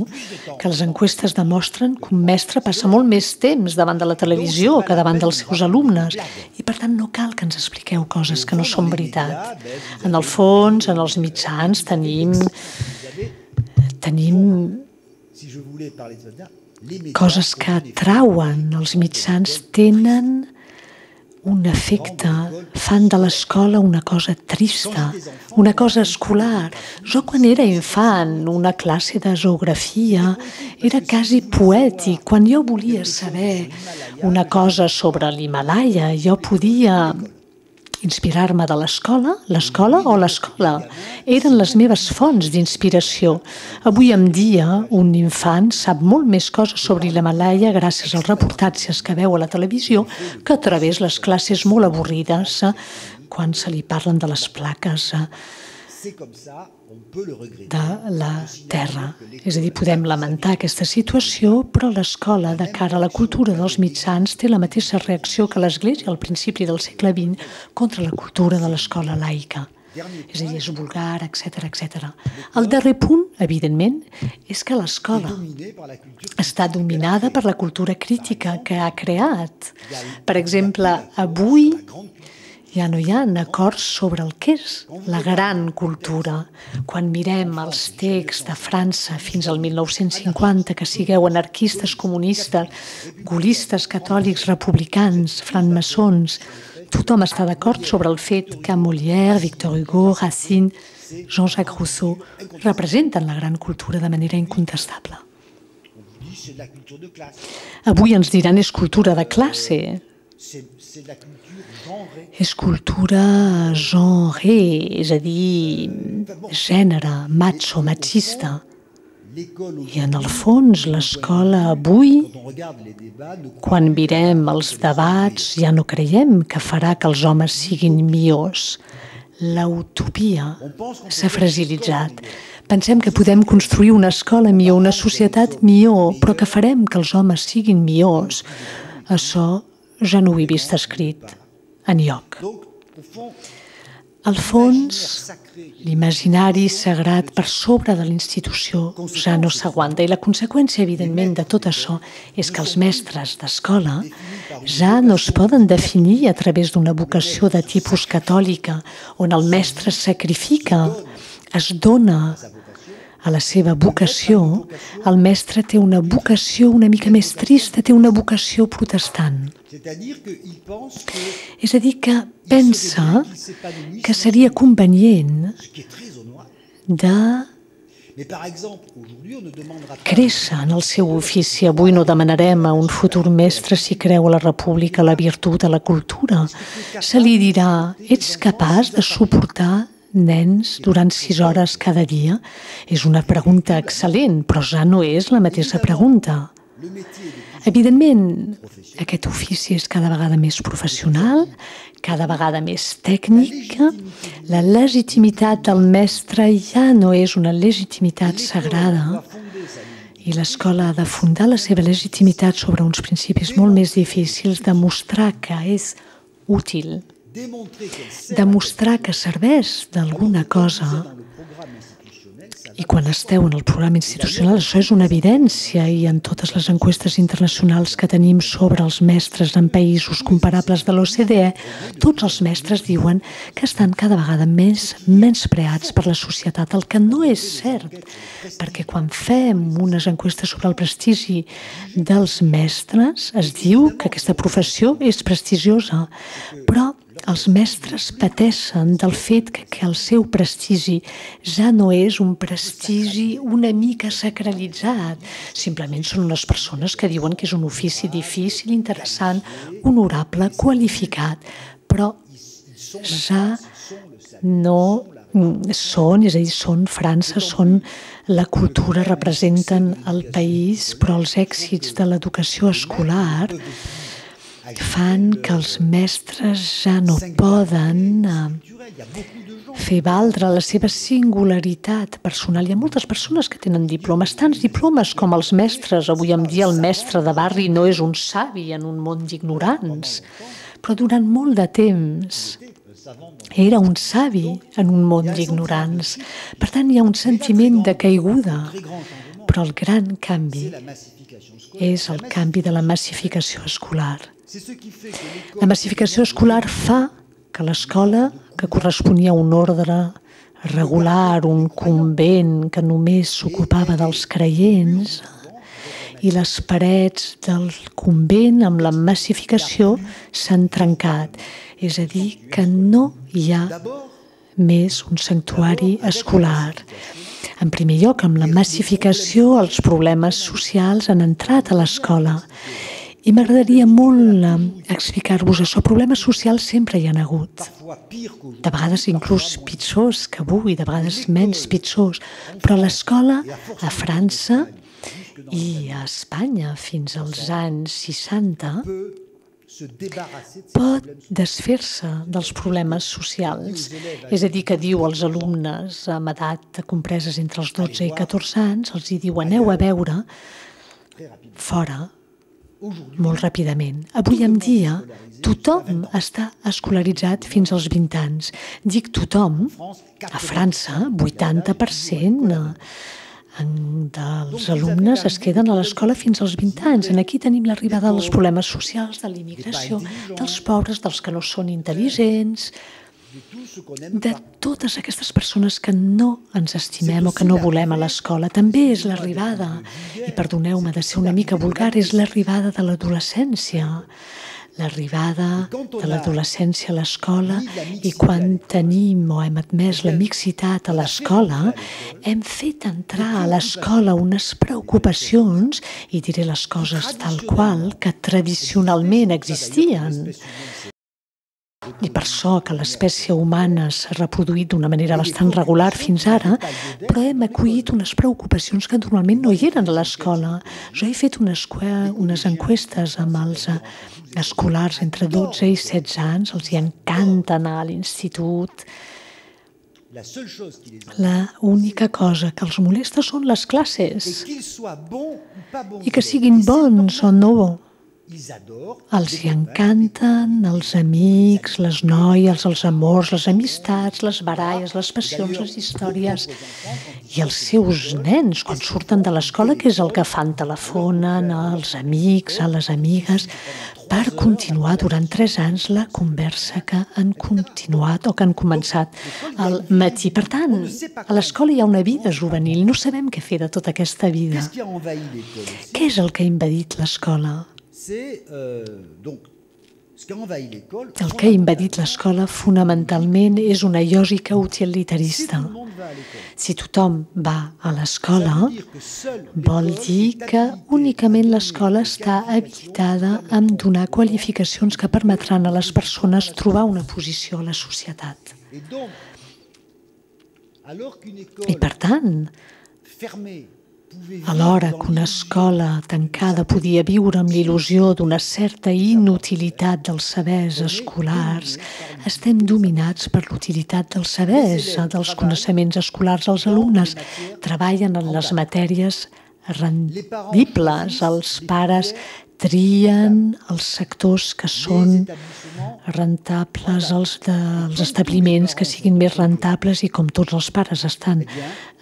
que les enquestes demostren que un mestre passa molt més temps davant de la televisió que davant dels seus alumnes i per tant no cal que ens expliqueu coses que no són veritat. En el fons, en els mitjans tenim tenim coses que atrauen els mitjans tenen un efecte, fan de l'escola una cosa trista, una cosa escolar. Jo quan era infant, una classe de geografia era quasi poètic. Quan jo volia saber una cosa sobre l'Himalaya, jo podia inspirar-me de l'escola, l'escola o l'escola. Eren les meves fonts d'inspiració. Avui en dia, un infant sap molt més coses sobre l'Himalaya gràcies als reportatges que veu a la televisió que a través les classes molt avorrides eh, quan se li parlen de les plaques eh, de la terra. És a dir, podem lamentar aquesta situació, però l'escola, de cara a la cultura dels mitjans, té la mateixa reacció que l'Església al principi del segle XX contra la cultura de l'escola laica. És a dir, és vulgar, etc etc. El darrer punt, evidentment, és que l'escola està dominada per la cultura crítica que ha creat. Per exemple, avui ja no hi ha acords sobre el que és la gran cultura. Quan mirem els texts de França fins al 1950, que sigueu anarquistes, comunistes, gulistes, catòlics, republicans, francmaçons, tothom està d'acord sobre el fet que Molière, Victor Hugo, Racine, Jean-Jacques Rousseau representen la gran cultura de manera incontestable. Avui ens diran és cultura de classe. És cultura genre, és a dir, gènere, macho, machista. I en el fons, l'escola avui, quan mirem els debats, ja no creiem que farà que els homes siguin millors. L'utopia s'ha fragilitzat. Pensem que podem construir una escola millor, una societat millor, però que farem que els homes siguin millors. Això ja no ho he vist escrit enlloc. Al fons, l'imaginari sagrat per sobre de l'institució ja no s'aguanta i la conseqüència, evidentment, de tot això és que els mestres d'escola ja no es poden definir a través d'una vocació de tipus catòlica on el mestre sacrifica, es dona a la seva vocació, el mestre té una vocació una mica més trista, té una vocació protestant. És a dir, que pensa que seria convenient de créixer en el seu ofici. Avui no demanarem a un futur mestre si creu a la república, a la virtut, a la cultura. Se li dirà, ets capaç de suportar nens durant sis hores cada dia? És una pregunta excel·lent, però ja no és la mateixa pregunta. Evidentment, aquest ofici és cada vegada més professional, cada vegada més tècnica. La legitimitat del mestre ja no és una legitimitat sagrada i l'escola ha de fundar la seva legitimitat sobre uns principis molt més difícils de mostrar que és útil, demostrar que serveix d'alguna cosa. i quan esteu en el programa institucional, això és una evidència i en totes les enquestes internacionals que tenim sobre els mestres en països comparables de l'OCDE, tots els mestres diuen que estan cada vegada més menyspreats per la societat, el que no és cert, perquè quan fem unes enquestes sobre el prestigi dels mestres, es diu que aquesta professió és prestigiosa, però els mestres pateixen del fet que, que el seu prestigi ja no és un prestigi una mica sacralitzat. Simplement són unes persones que diuen que és un ofici difícil, interessant, honorable, qualificat, però ja no són, és a dir, són França, són la cultura, representen el país, però els èxits de l'educació escolar fan que els mestres ja no poden eh, fer valdre la seva singularitat personal. Hi ha moltes persones que tenen diplomes, tants diplomes com els mestres. Avui en dia el mestre de barri no és un savi en un món d'ignorants, però durant molt de temps era un savi en un món d'ignorants. Per tant, hi ha un sentiment de caiguda, però el gran canvi és el canvi de la massificació escolar. La massificació escolar fa que l'escola, que corresponia a un ordre regular, un convent que només s'ocupava dels creients, i les parets del convent amb la massificació s'han trencat. És a dir, que no hi ha més un sanctuari escolar. En primer lloc, amb la massificació, els problemes socials han entrat a l'escola. I m'agradaria molt eh, explicar-vos això. Problemes socials sempre hi han hagut. De vegades inclús pitjors que avui, de vegades menys pitjors. Però l'escola a França i a Espanya fins als anys 60 pot desfer-se dels problemes socials. És a dir, que diu als alumnes amb edat compreses entre els 12 i 14 anys, els hi diu aneu a veure fora molt ràpidament. Avui en dia tothom està escolaritzat fins als 20 anys. Dic tothom, a França 80% dels alumnes es queden a l'escola fins als 20 anys. En aquí tenim l'arribada dels problemes socials, de l'immigració, dels pobres, dels que no són intel·ligents, de totes aquestes persones que no ens estimem o que no volem a l'escola. També és l'arribada, i perdoneu-me de ser una mica vulgar, és l'arribada de l'adolescència. L'arribada de l'adolescència a l'escola i quan tenim o hem admès la mixitat a l'escola, hem fet entrar a l'escola unes preocupacions, i diré les coses tal qual, que tradicionalment existien. I per això que l'espècie humana s'ha reproduït d'una manera bastant regular fins ara, però hem acollit unes preocupacions que normalment no hi eren a l'escola. Jo he fet unes, unes enquestes amb els escolars entre 12 i 16 anys, els hi encanta anar a l'institut. La única cosa que els molesta són les classes. I que siguin bons o no. Els hi encanten els amics, les noies, els amors, les amistats, les baralles, les passions, les històries. I els seus nens, quan surten de l'escola, que és el que fan? Telefonen als amics, a les amigues, per continuar durant tres anys la conversa que han continuat o que han començat al matí. Per tant, a l'escola hi ha una vida juvenil, no sabem què fer de tota aquesta vida. Què és el que ha invadit l'escola? Euh, el que ha invadit l'escola fonamentalment és una lògica utilitarista. Si tothom va a l'escola, vol dir que únicament l'escola està habilitada a donar qualificacions que permetran a les persones trobar una posició a la societat. I per tant, Alhora que una escola tancada podia viure amb l'il·lusió d'una certa inutilitat dels sabers escolars, estem dominats per l'utilitat dels sabers, dels coneixements escolars. Els alumnes treballen en les matèries rendibles. Els pares trien els sectors que són rentables, els dels establiments que siguin més rentables i com tots els pares estan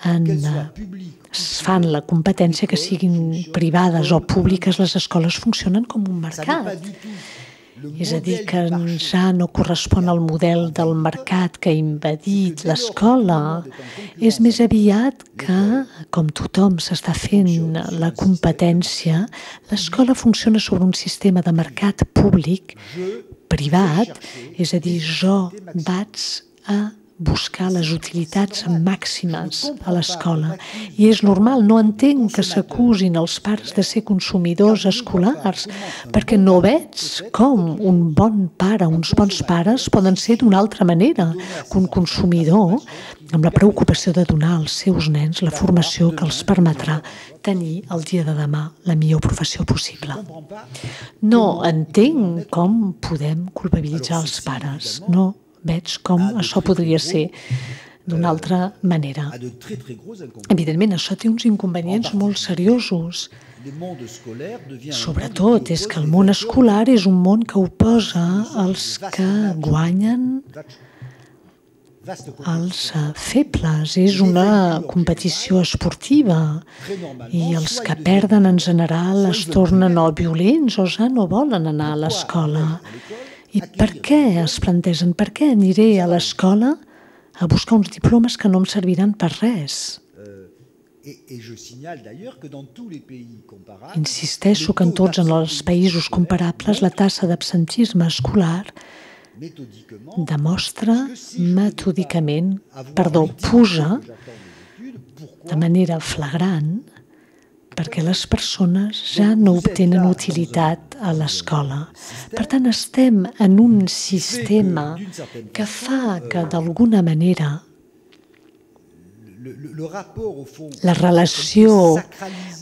en, es fan la competència que siguin privades o públiques, les escoles funcionen com un mercat. És a dir, que ja no correspon al model del mercat que ha invadit l'escola. És més aviat que, com tothom s'està fent la competència, l'escola funciona sobre un sistema de mercat públic privat, és a dir, jo vaig a buscar les utilitats màximes a l'escola. I és normal, no entenc que s'acusin els pares de ser consumidors escolars, perquè no veig com un bon pare, uns bons pares poden ser d'una altra manera que un consumidor amb la preocupació de donar als seus nens la formació que els permetrà tenir el dia de demà la millor professió possible. No entenc com podem culpabilitzar els pares, no veig com això podria ser d'una altra manera. Evidentment, això té uns inconvenients molt seriosos. Sobretot és que el món escolar és un món que oposa els que guanyen als febles. És una competició esportiva i els que perden en general es tornen o violents o ja no volen anar a l'escola. I per què es plantegen? Per què aniré a l'escola a buscar uns diplomes que no em serviran per res? Insisteixo que en tots els països comparables la tassa d'absentisme escolar demostra metòdicament, perdó, puja de manera flagrant perquè les persones ja no obtenen utilitat a l'escola. Per tant, estem en un sistema que fa que d'alguna manera la relació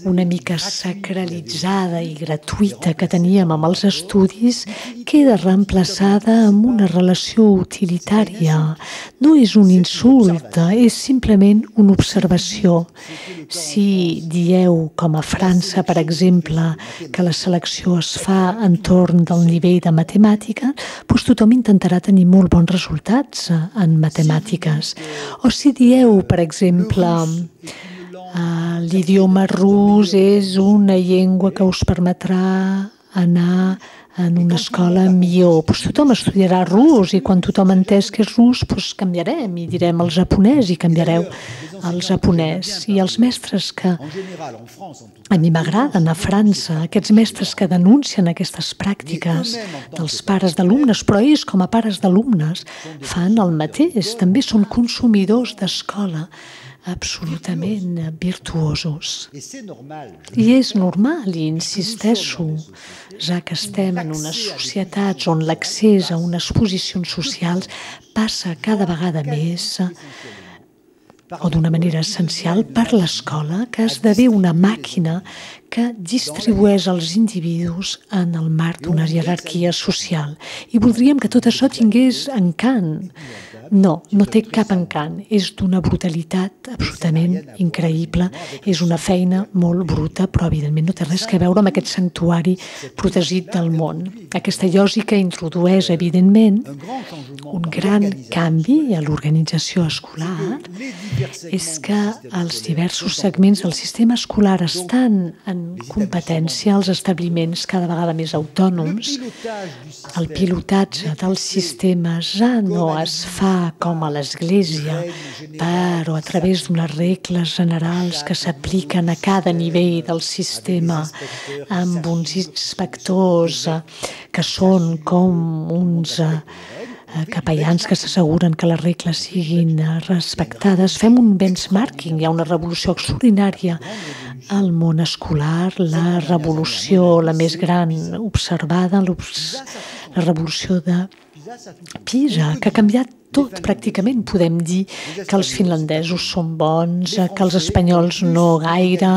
una mica sacralitzada i gratuïta que teníem amb els estudis queda reemplaçada amb una relació utilitària. No és un insult, és simplement una observació. Si dieu, com a França, per exemple, que la selecció es fa entorn del nivell de matemàtica, doncs tothom intentarà tenir molt bons resultats en matemàtiques. O si dieu, per exemple, exemple, uh, l'idioma rus és una llengua que us permetrà anar en una escola millor. Pues tothom estudiarà rus i quan tothom entès que és rus pues canviarem i direm el japonès i canviareu el japonès. I els mestres que a mi m'agraden a França, aquests mestres que denuncien aquestes pràctiques dels pares d'alumnes, però ells com a pares d'alumnes fan el mateix, també són consumidors d'escola absolutament virtuosos. I és normal, i insisteixo, ja que estem en unes societats on l'accés a unes posicions socials passa cada vegada més o d'una manera essencial per l'escola, que esdevé una màquina que distribueix els individus en el marc d'una jerarquia social. I voldríem que tot això tingués encant, no, no té cap encant. És d'una brutalitat absolutament increïble. És una feina molt bruta, però evidentment no té res a veure amb aquest santuari protegit del món. Aquesta lògica introdueix, evidentment, un gran canvi a l'organització escolar. És que els diversos segments del sistema escolar estan en competència als establiments cada vegada més autònoms. El pilotatge del sistema ja no es fa com a l'Església, però a través d'unes regles generals que s'apliquen a cada nivell del sistema, amb uns inspectors eh, que són com uns eh, capellans que s'asseguren que les regles siguin eh, respectades. Fem un benchmarking, hi ha una revolució extraordinària al món escolar, la revolució la més gran observada, la revolució de Pisa, que ha canviat tot, pràcticament. Podem dir que els finlandesos són bons, que els espanyols no gaire,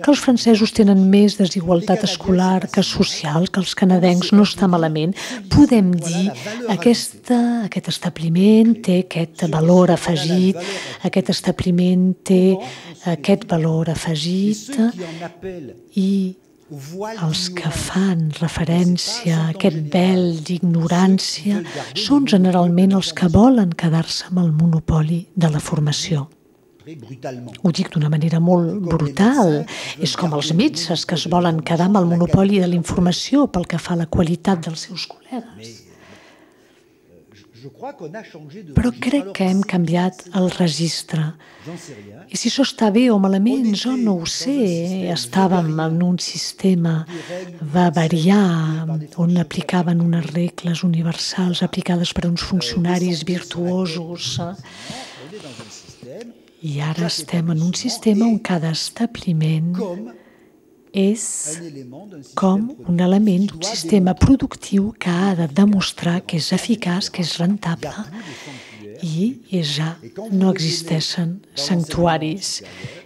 que els francesos tenen més desigualtat escolar que social, que els canadencs no està malament. Podem dir que aquesta, aquest establiment té aquest valor afegit, aquest establiment té aquest valor afegit i els que fan referència a aquest vel d'ignorància són generalment els que volen quedar-se amb el monopoli de la formació. Ho dic d'una manera molt brutal. És com els metges que es volen quedar amb el monopoli de la informació pel que fa a la qualitat dels seus col·legues. Però crec que hem canviat el registre. I si això està bé o malament, jo no ho sé. Estàvem en un sistema, va variar, on aplicaven unes regles universals aplicades per uns funcionaris virtuosos. I ara estem en un sistema on cada establiment és com un element d'un sistema productiu que ha de demostrar que és eficaç, que és rentable. I ja no existeixen sanctuaris.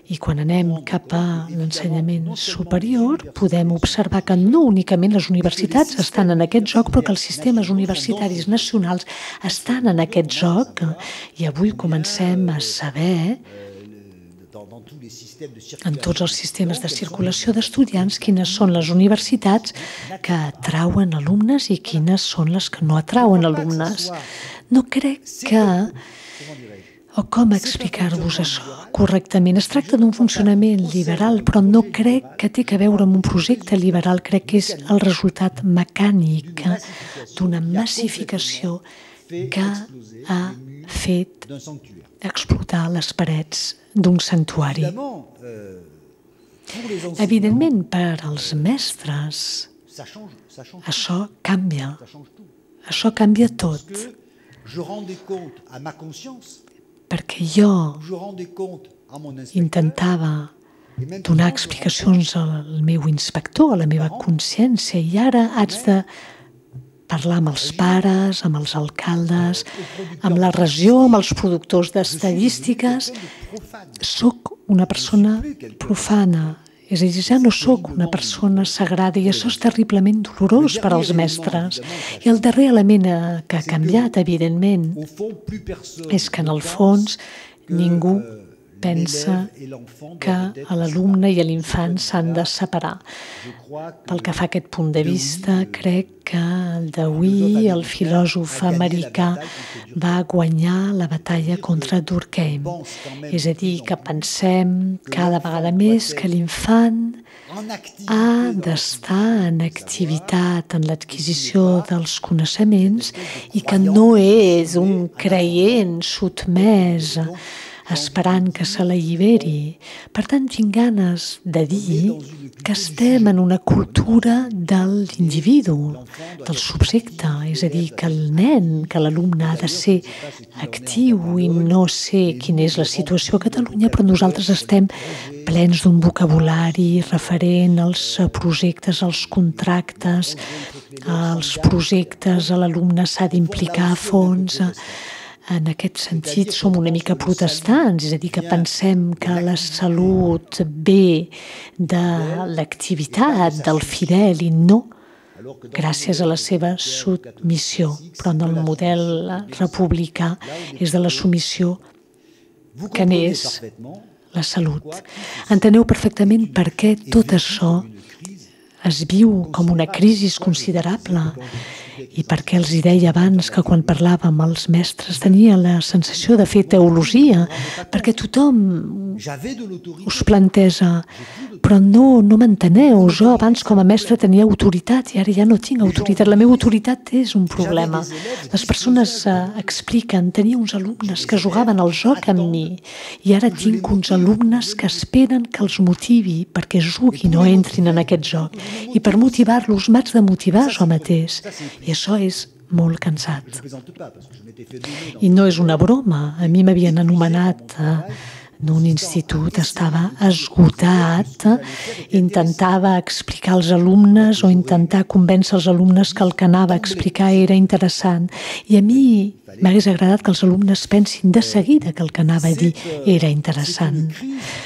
I quan anem cap a l'ensenyament superior podem observar que no únicament les universitats estan en aquest joc, però que els sistemes universitaris nacionals estan en aquest joc. I avui comencem a saber en tots els sistemes de circulació d'estudiants quines són les universitats que atrauen alumnes i quines són les que no atrauen alumnes. No crec que... O com explicar-vos això correctament? Es tracta d'un funcionament liberal, però no crec que té que veure amb un projecte liberal. Crec que és el resultat mecànic d'una massificació. que ha fet explotar les parets d'un santuari. Evidentment, per als mestres, això canvia. Això canvia tot. Perquè jo intentava donar explicacions al meu inspector, a la meva consciència, i ara haig de parlar amb els pares, amb els alcaldes, amb la regió, amb els productors d'estadístiques. Soc una persona profana, és a dir, ja no sóc una persona sagrada i això és terriblement dolorós per als mestres. I el darrer element que ha canviat, evidentment, és que en el fons ningú pensa que l'alumne i l'infant s'han de separar. Pel que fa a aquest punt de vista, crec que Dewey, el filòsof americà, va guanyar la batalla contra Durkheim. És a dir, que pensem cada vegada més que l'infant ha d'estar en activitat, en l'adquisició dels coneixements i que no és un creient sotmès esperant que se l'alliberi. Per tant, tinc ganes de dir que estem en una cultura de l'individu, del subjecte, és a dir, que el nen, que l'alumne ha de ser actiu i no sé quina és la situació a Catalunya, però nosaltres estem plens d'un vocabulari referent als projectes, als contractes, als projectes, l'alumne s'ha d'implicar a fons, en aquest sentit som una mica protestants, és a dir, que pensem que la salut ve de l'activitat del fidel i no gràcies a la seva submissió. Però en el model republicà és de la submissió que n'és la salut. Enteneu perfectament per què tot això es viu com una crisi considerable i perquè els hi deia abans que quan parlava amb els mestres tenia la sensació de fer teologia, perquè tothom us planteja, però no, no m'enteneu, jo abans com a mestre tenia autoritat i ara ja no tinc autoritat, la meva autoritat és un problema. Les persones uh, expliquen, tenia uns alumnes que jugaven al joc amb mi i ara tinc uns alumnes que esperen que els motivi perquè juguin o entrin en aquest joc. I per motivar-los m'haig de motivar jo mateix i això és molt cansat. I no és una broma. A mi m'havien anomenat eh, en un institut, estava esgotat, intentava explicar als alumnes o intentar convèncer els alumnes que el que anava a explicar era interessant. I a mi m'hagués agradat que els alumnes pensin de seguida que el que anava a dir era interessant.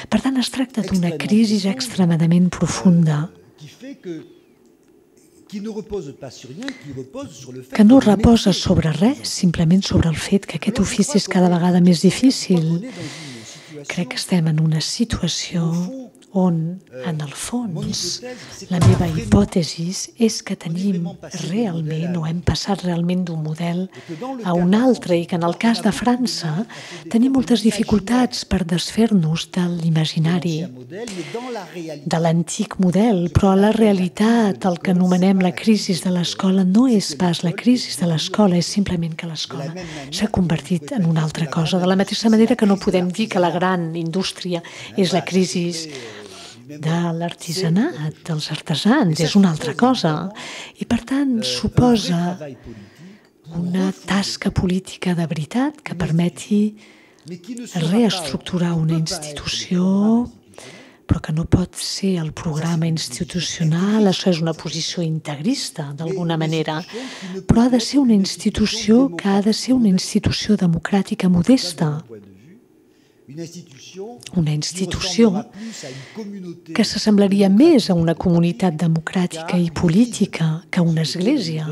Per tant, es tracta d'una crisi extremadament profunda que no reposa sobre res, simplement sobre el fet que aquest ofici és cada vegada més difícil. Crec que estem en una situació on, en el fons, la meva hipòtesi és que tenim realment o hem passat realment d'un model a un altre i que en el cas de França tenim moltes dificultats per desfer-nos de l'imaginari, de l'antic model, però la realitat, el que anomenem la crisi de l'escola, no és pas la crisi de l'escola, és simplement que l'escola s'ha convertit en una altra cosa. De la mateixa manera que no podem dir que la gran indústria és la crisi de l'artisanat, dels artesans, és una altra cosa. I per tant suposa una tasca política de veritat que permeti reestructurar una institució però que no pot ser el programa institucional, això és una posició integrista, d'alguna manera, però ha de ser una institució que ha de ser una institució democràtica modesta, una institució que s'assemblaria més a una comunitat democràtica i política que a una església,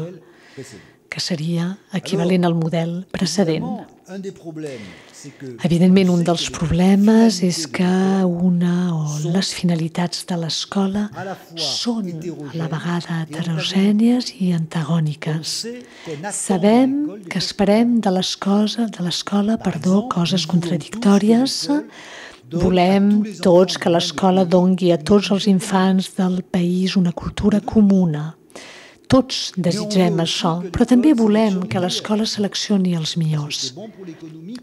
que seria equivalent al model precedent. Evidentment, un dels problemes és que una o les finalitats de l'escola són a la vegada heterogènies i antagòniques. Sabem que esperem de l'escola, perdó, coses contradictòries, Volem tots que l'escola dongui a tots els infants del país una cultura comuna, tots desitgem això, però també volem que l'escola seleccioni els millors,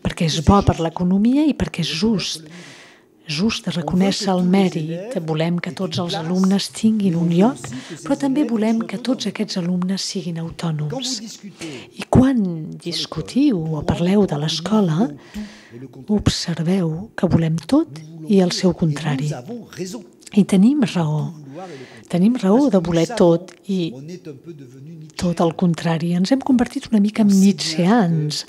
perquè és bo per l'economia i perquè és just. Just de reconèixer el mèrit. Volem que tots els alumnes tinguin un lloc, però també volem que tots aquests alumnes siguin autònoms. I quan discutiu o parleu de l'escola, observeu que volem tot i el seu contrari. I tenim raó. Tenim raó de voler tot i tot el contrari. Ens hem convertit una mica en nitseans.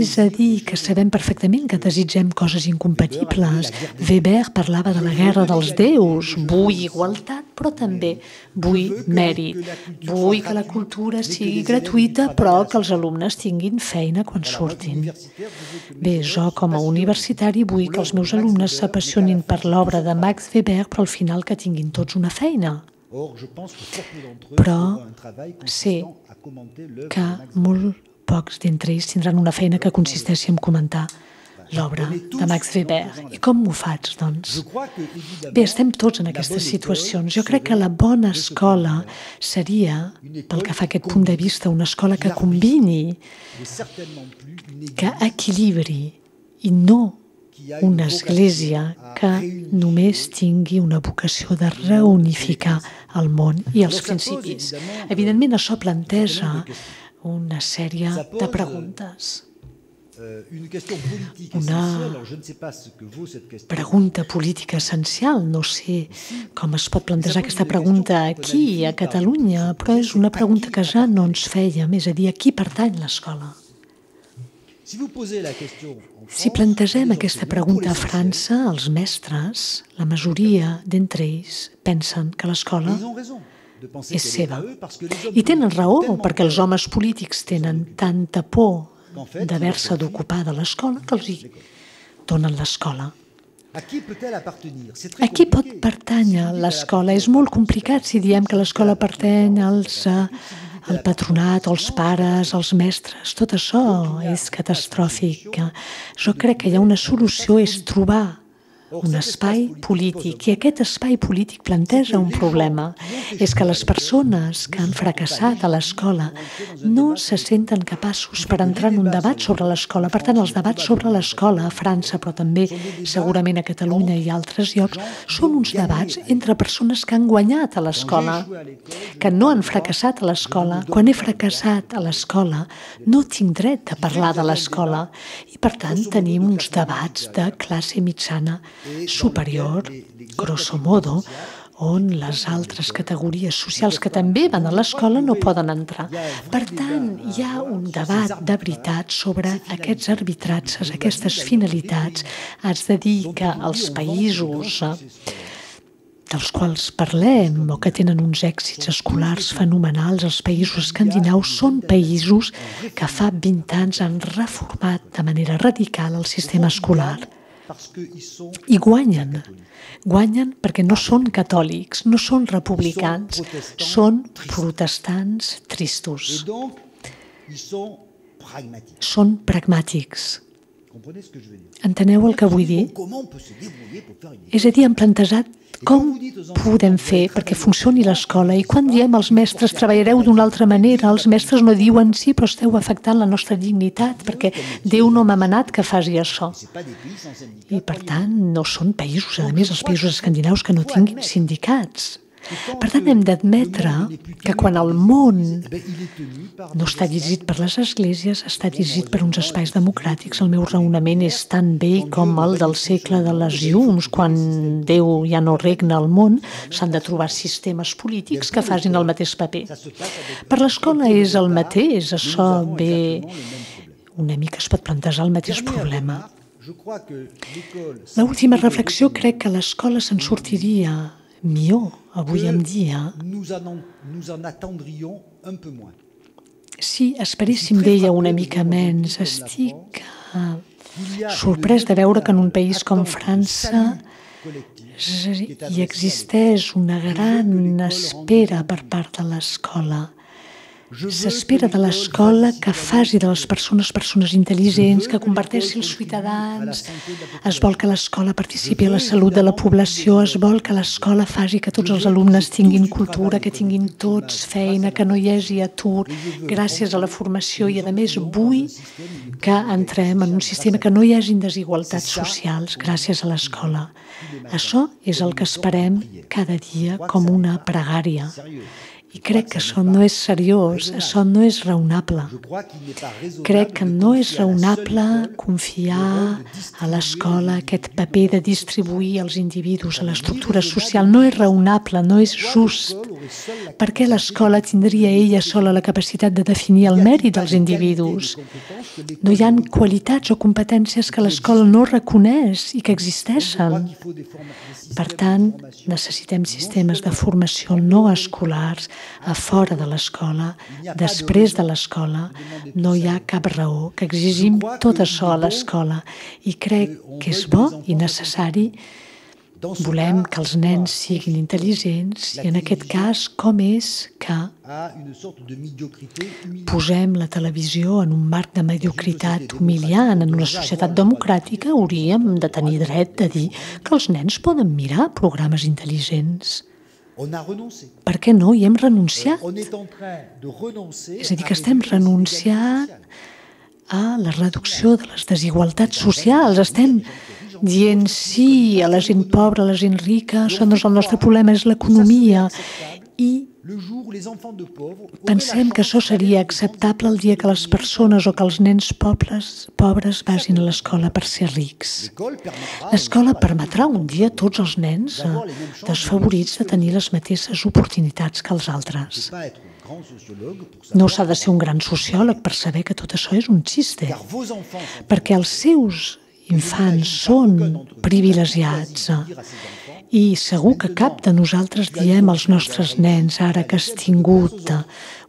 És a dir, que sabem perfectament que desitgem coses incompatibles. Weber parlava de la guerra dels déus. Vull igualtat, però també vull mèrit. Vull que la cultura sigui gratuïta, però que els alumnes tinguin feina quan surtin. Bé, jo com a universitari vull que els meus alumnes s'apassionin per l'obra de Max Weber, però al final que tinguin tots una feina. Però sé que molt pocs d'entre ells tindran una feina que consisteixi en comentar l'obra de Max Weber. I com ho faig, doncs? Bé, estem tots en aquestes situacions. Jo crec que la bona escola seria, pel que fa a aquest punt de vista, una escola que combini, que equilibri i no una església que només tingui una vocació de reunificar el món i els principis. Evidentment, això planteja una sèrie de preguntes. Una pregunta política essencial. No sé com es pot plantejar aquesta pregunta aquí, a Catalunya, però és una pregunta que ja no ens fèiem, és a dir, a qui pertany l'escola? Si plantegem aquesta pregunta a França, els mestres, la majoria d'entre ells pensen que l'escola és seva. I tenen raó, perquè els homes polítics tenen tanta por d'haver-se d'ocupar de l'escola que els hi donen l'escola. A qui pot pertànyer l'escola? És molt complicat si diem que l'escola pertany als el patronat, els pares, els mestres, tot això és catastròfic. Jo crec que hi ha una solució, és trobar un espai polític i aquest espai polític planteja un problema. És que les persones que han fracassat a l'escola no se senten capaços per entrar en un debat sobre l'escola. Per tant, els debats sobre l'escola a França, però també segurament a Catalunya i altres llocs, són uns debats entre persones que han guanyat a l'escola, que no han fracassat a l'escola. Quan he fracassat a l'escola, no tinc dret a parlar de l'escola. I per tant, tenim uns debats de classe mitjana superior, grosso modo, on les altres categories socials que també van a l'escola no poden entrar. Per tant, hi ha un debat de veritat sobre aquests arbitratges, aquestes finalitats. Has de dir que els països eh, dels quals parlem o que tenen uns èxits escolars fenomenals, els països escandinaus són països que fa 20 anys han reformat de manera radical el sistema escolar I guanyen. Guanyen perquè no són catòlics, no són republicans, són protestants tristos. Són pragmàtics. Enteneu el que vull dir? És a dir, hem plantejat com podem fer perquè funcioni l'escola? I quan diem als mestres treballareu d'una altra manera, els mestres no diuen sí, però esteu afectant la nostra dignitat perquè Déu no m'ha manat que faci això. I per tant, no són països, a més, els països escandinaus que no tinguin sindicats. Per tant, hem d'admetre que quan el món no està dirigit per les esglésies, està dirigit per uns espais democràtics. El meu raonament és tan bé com el del segle de les llums. Quan Déu ja no regna al món, s'han de trobar sistemes polítics que facin el mateix paper. Per l'escola és el mateix, això ve una mica es pot plantejar el mateix problema. L'última reflexió crec que l'escola se'n sortiria millor avui en dia si esperéssim d'ella una mica menys. Estic uh, sorprès de veure que en un país com França hi existeix una gran espera per part de l'escola S'espera de l'escola que faci de les persones persones intel·ligents, que converteixi els ciutadans. Es vol que l'escola participi a la salut de la població, es vol que l'escola faci que tots els alumnes tinguin cultura, que tinguin tots feina, que no hi hagi atur gràcies a la formació i, a més, vull que entrem en un sistema que no hi hagi desigualtats socials gràcies a l'escola. Això és el que esperem cada dia com una pregària. I crec que això no és seriós, això no és raonable. Crec que no és raonable confiar a l'escola aquest paper de distribuir els individus a l'estructura social. No és raonable, no és just. Per què l'escola tindria ella sola la capacitat de definir el mèrit dels individus? No hi han qualitats o competències que l'escola no reconeix i que existeixen. Per tant, necessitem sistemes de formació no escolars a fora de l'escola, després de l'escola, no hi ha cap raó que exigim tot això a l'escola i crec que és bo i necessari Volem que els nens siguin intel·ligents i en aquest cas com és que posem la televisió en un marc de mediocritat humiliant en una societat democràtica hauríem de tenir dret de dir que els nens poden mirar programes intel·ligents. Per què no? Hi hem renunciat. És a dir, que estem renunciant a la reducció de les desigualtats socials. Estem dient sí a la gent pobra, a la gent rica, això no és el nostre problema, és l'economia. I Pensem que això seria acceptable el dia que les persones o que els nens pobles, pobres vagin a l'escola per ser rics. L'escola permetrà un dia a tots els nens eh, desfavorits de tenir les mateixes oportunitats que els altres. No s'ha de ser un gran sociòleg per saber que tot això és un xiste, perquè els seus infants són privilegiats i segur que cap de nosaltres diem als nostres nens, ara que has tingut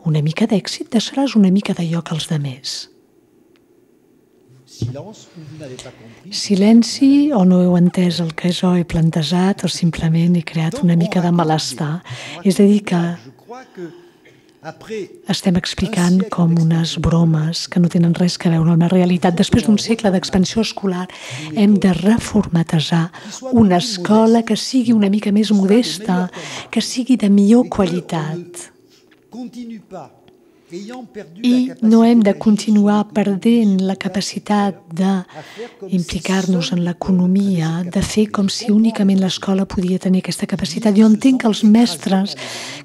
una mica d'èxit, deixaràs una mica de lloc als demés. Silenci o no heu entès el que jo he plantejat o simplement he creat una mica de malestar. És a dir, que estem explicant com unes bromes que no tenen res a veure amb la realitat. Després d'un segle d'expansió escolar hem de reformatejar una escola que sigui una mica més modesta, que sigui de millor qualitat i no hem de continuar perdent la capacitat d'implicar-nos en l'economia, de fer com si únicament l'escola podia tenir aquesta capacitat. Jo entenc que els mestres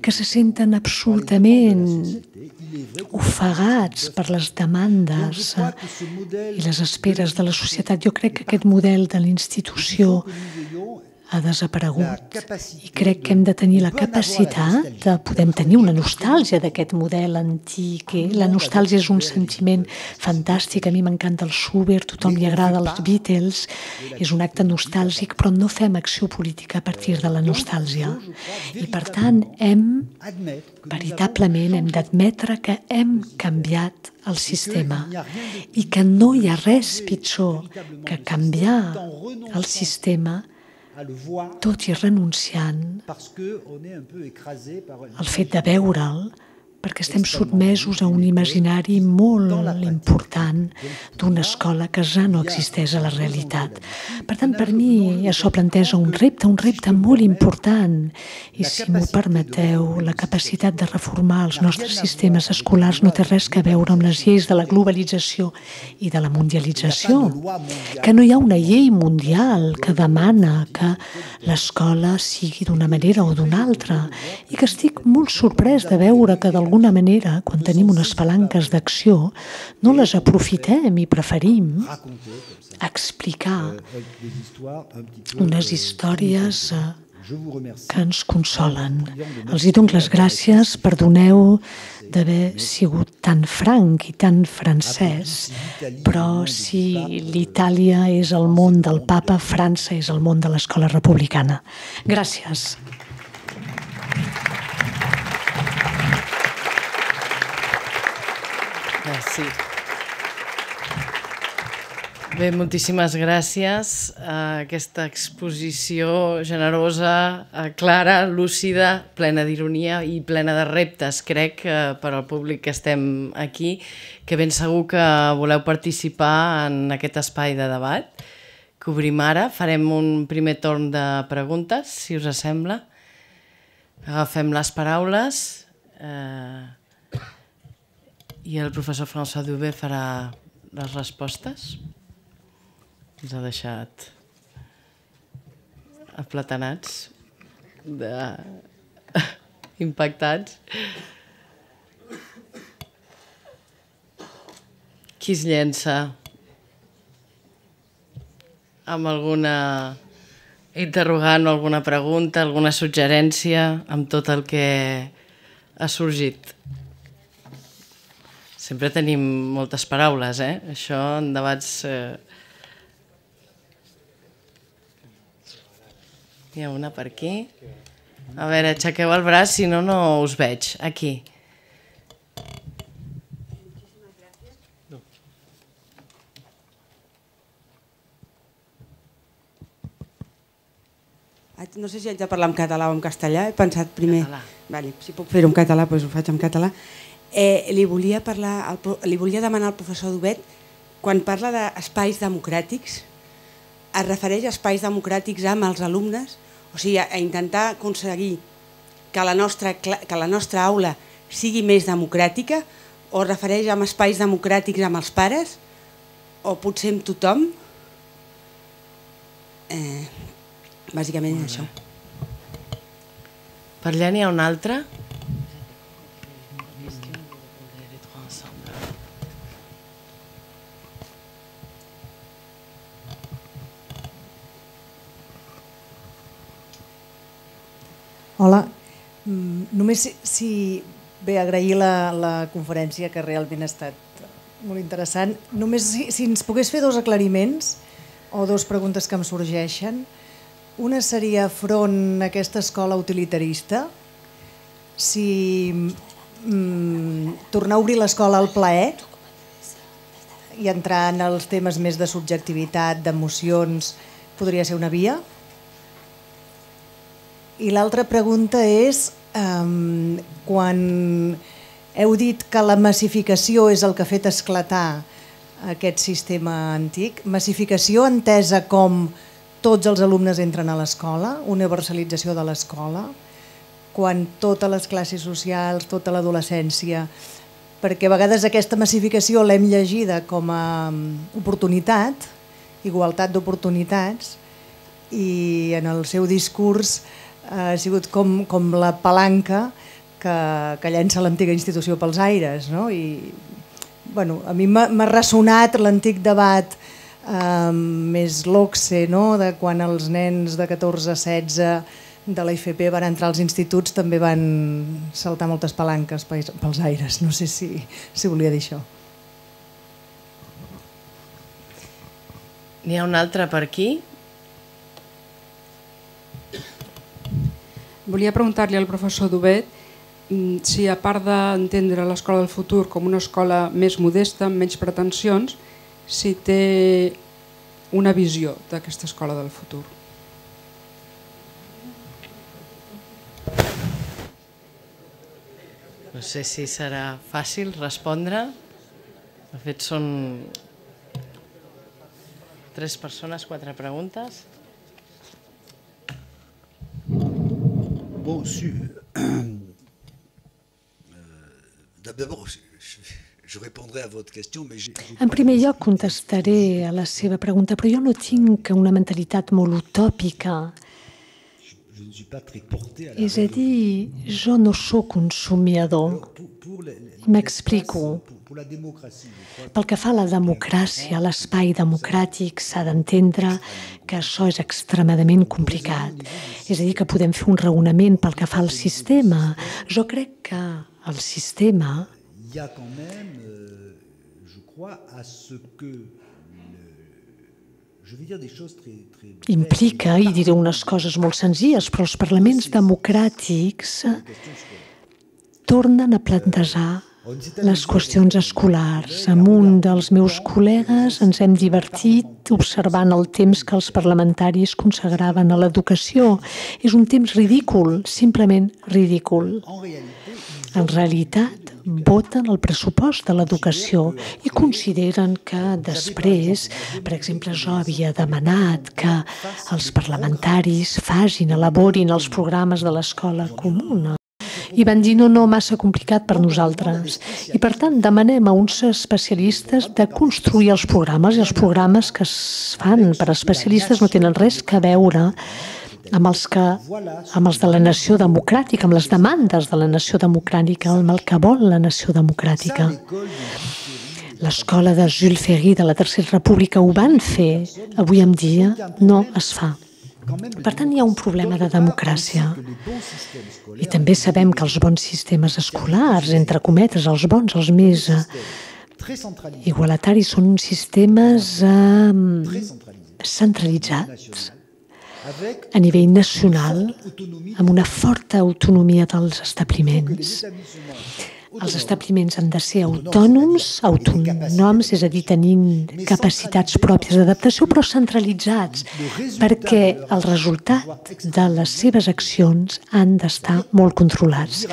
que se senten absolutament ofegats per les demandes i les esperes de la societat, jo crec que aquest model de l'institució ha desaparegut i crec que hem de tenir la capacitat de podem tenir una nostàlgia d'aquest model antic. Eh? La nostàlgia és un sentiment fantàstic, a mi m'encanta el Schubert, tothom li agrada els Beatles, és un acte nostàlgic, però no fem acció política a partir de la nostàlgia. I per tant hem, veritablement, hem d'admetre que hem canviat el sistema i que no hi ha res pitjor que canviar el sistema tot i renunciant al fet de veure'l perquè estem sotmesos a un imaginari molt important d'una escola que ja no existeix a la realitat. Per tant, per mi això planteja un repte, un repte molt important. I si m'ho permeteu, la capacitat de reformar els nostres sistemes escolars no té res que veure amb les lleis de la globalització i de la mundialització. Que no hi ha una llei mundial que demana que l'escola sigui d'una manera o d'una altra i que estic molt sorprès de veure que d'alguna d'alguna manera, quan tenim unes palanques d'acció, no les aprofitem i preferim explicar unes històries eh, que ens consolen. Els hi dono les gràcies, perdoneu d'haver sigut tan franc i tan francès, però si l'Itàlia és el món del papa, França és el món de l'escola republicana. Gràcies. Sí. Bé, moltíssimes gràcies a aquesta exposició generosa, eh, clara, lúcida, plena d'ironia i plena de reptes, crec, eh, per al públic que estem aquí, que ben segur que voleu participar en aquest espai de debat que obrim ara. Farem un primer torn de preguntes, si us sembla. Agafem les paraules. Eh, i el professor François Dubé farà les respostes. Ens ha deixat aplatanats, de... *laughs* impactats. Qui es llença amb alguna interrogant o alguna pregunta, alguna suggerència amb tot el que ha sorgit? Sempre tenim moltes paraules, eh? Això en debats... Eh... Hi ha una per aquí. A veure, aixequeu el braç, si no, no us veig. Aquí. No sé si haig de parlar en català o en castellà, he pensat primer... Català. Vale, si puc fer-ho en català, doncs ho faig en català. Eh, li, volia parlar, li volia demanar al professor Dubet, quan parla d'espais democràtics, es refereix a espais democràtics amb els alumnes, o sigui, a, a intentar aconseguir que la, nostra, que la nostra aula sigui més democràtica, o es refereix a espais democràtics amb els pares, o potser amb tothom. Eh, bàsicament això. Per allà n'hi ha un altre? Hola, mm, només si, si bé agrair la, la conferència que realment ha estat molt interessant. Només si, si ens pogués fer dos aclariments o dos preguntes que em sorgeixen. Una seria front a aquesta escola utilitarista, si mm, tornar a obrir l'escola al plaer i entrar en els temes més de subjectivitat, d'emocions, podria ser una via. I l'altra pregunta és, um, quan heu dit que la massificació és el que ha fet esclatar aquest sistema antic, massificació entesa com tots els alumnes entren a l'escola, universalització de l'escola, quan totes les classes socials, tota l'adolescència, perquè a vegades aquesta massificació l'hem llegida com a oportunitat, igualtat d'oportunitats, i en el seu discurs ha sigut com, com la palanca que, que llença l'antiga institució pels aires. No? I, bueno, a mi m'ha ressonat l'antic debat eh, més l'OCSE, no? de quan els nens de 14 a 16 de la IFP van entrar als instituts també van saltar moltes palanques pels aires. No sé si, si volia dir això. N'hi ha un altre per aquí. Volia preguntar-li al professor Dubet mm, si a part d'entendre l'escola del futur com una escola més modesta, amb menys pretensions, si té una visió d'aquesta escola del futur. No sé si serà fàcil respondre. De fet, són tres persones, quatre preguntes. Bon, si, euh, *clears throat* d'abord, je, je répondrai à votre question, mais j'ai... En primer lloc contestaré a la seva pregunta, però jo no tinc una mentalitat molt utòpica. És a dir, jo no sóc un somiador. M'explico. Pel que fa a la democràcia, l'espai democràtic, s'ha d'entendre que això és extremadament complicat. És a dir, que podem fer un raonament pel que fa al sistema. Jo crec que el sistema... Euh, implica, i diré unes coses molt senzilles, però els parlaments democràtics tornen a plantejar les qüestions escolars. Amb un dels meus col·legues ens hem divertit observant el temps que els parlamentaris consagraven a l'educació. És un temps ridícul, simplement ridícul. En realitat, voten el pressupost de l'educació i consideren que després, per exemple, jo havia demanat que els parlamentaris facin, elaborin els programes de l'escola comuna i van dir no, no, massa complicat per nosaltres. I per tant demanem a uns especialistes de construir els programes i els programes que es fan per especialistes no tenen res que veure amb els, que, amb els de la nació democràtica, amb les demandes de la nació democràtica, amb el que vol la nació democràtica. L'escola de Jules Ferry de la Tercera República ho van fer, avui en dia no es fa. Per tant, hi ha un problema de democràcia. I també sabem que els bons sistemes escolars, entre cometes, els bons, els més eh, igualataris, són uns sistemes eh, centralitzats a nivell nacional amb una forta autonomia dels establiments. Els establiments han de ser autònoms, autònoms, és a dir, tenint capacitats pròpies d'adaptació, però centralitzats, perquè el resultat de les seves accions han d'estar molt controlats.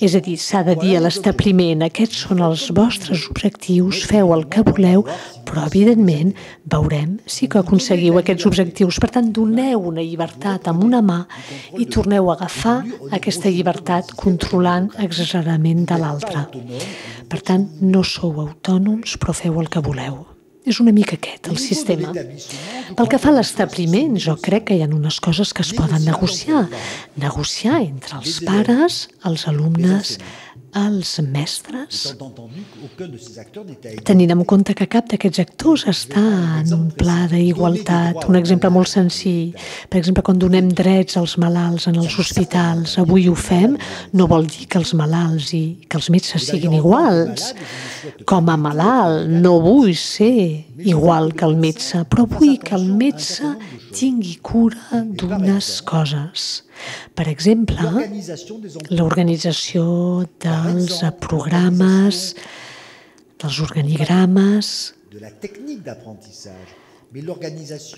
És a dir, s'ha de dir a l'establiment, aquests són els vostres objectius, feu el que voleu, però evidentment veurem si que aconseguiu aquests objectius. Per tant, doneu una llibertat amb una mà i torneu a agafar aquesta llibertat controlant exageradament de l'altra. Per tant, no sou autònoms, però feu el que voleu. És una mica aquest, el sistema. Pel que fa a l'establiment, jo crec que hi ha unes coses que es poden negociar. Negociar entre els pares, els alumnes, els mestres, tenint en compte que cap d'aquests actors està en un pla d'igualtat. Un exemple molt senzill, per exemple, quan donem drets als malalts en els hospitals, avui ho fem, no vol dir que els malalts i que els metges siguin iguals. Com a malalt no vull ser igual que el metge, però vull que el metge tingui cura d'unes coses. Per exemple, l'organització dels programes, dels organigrames,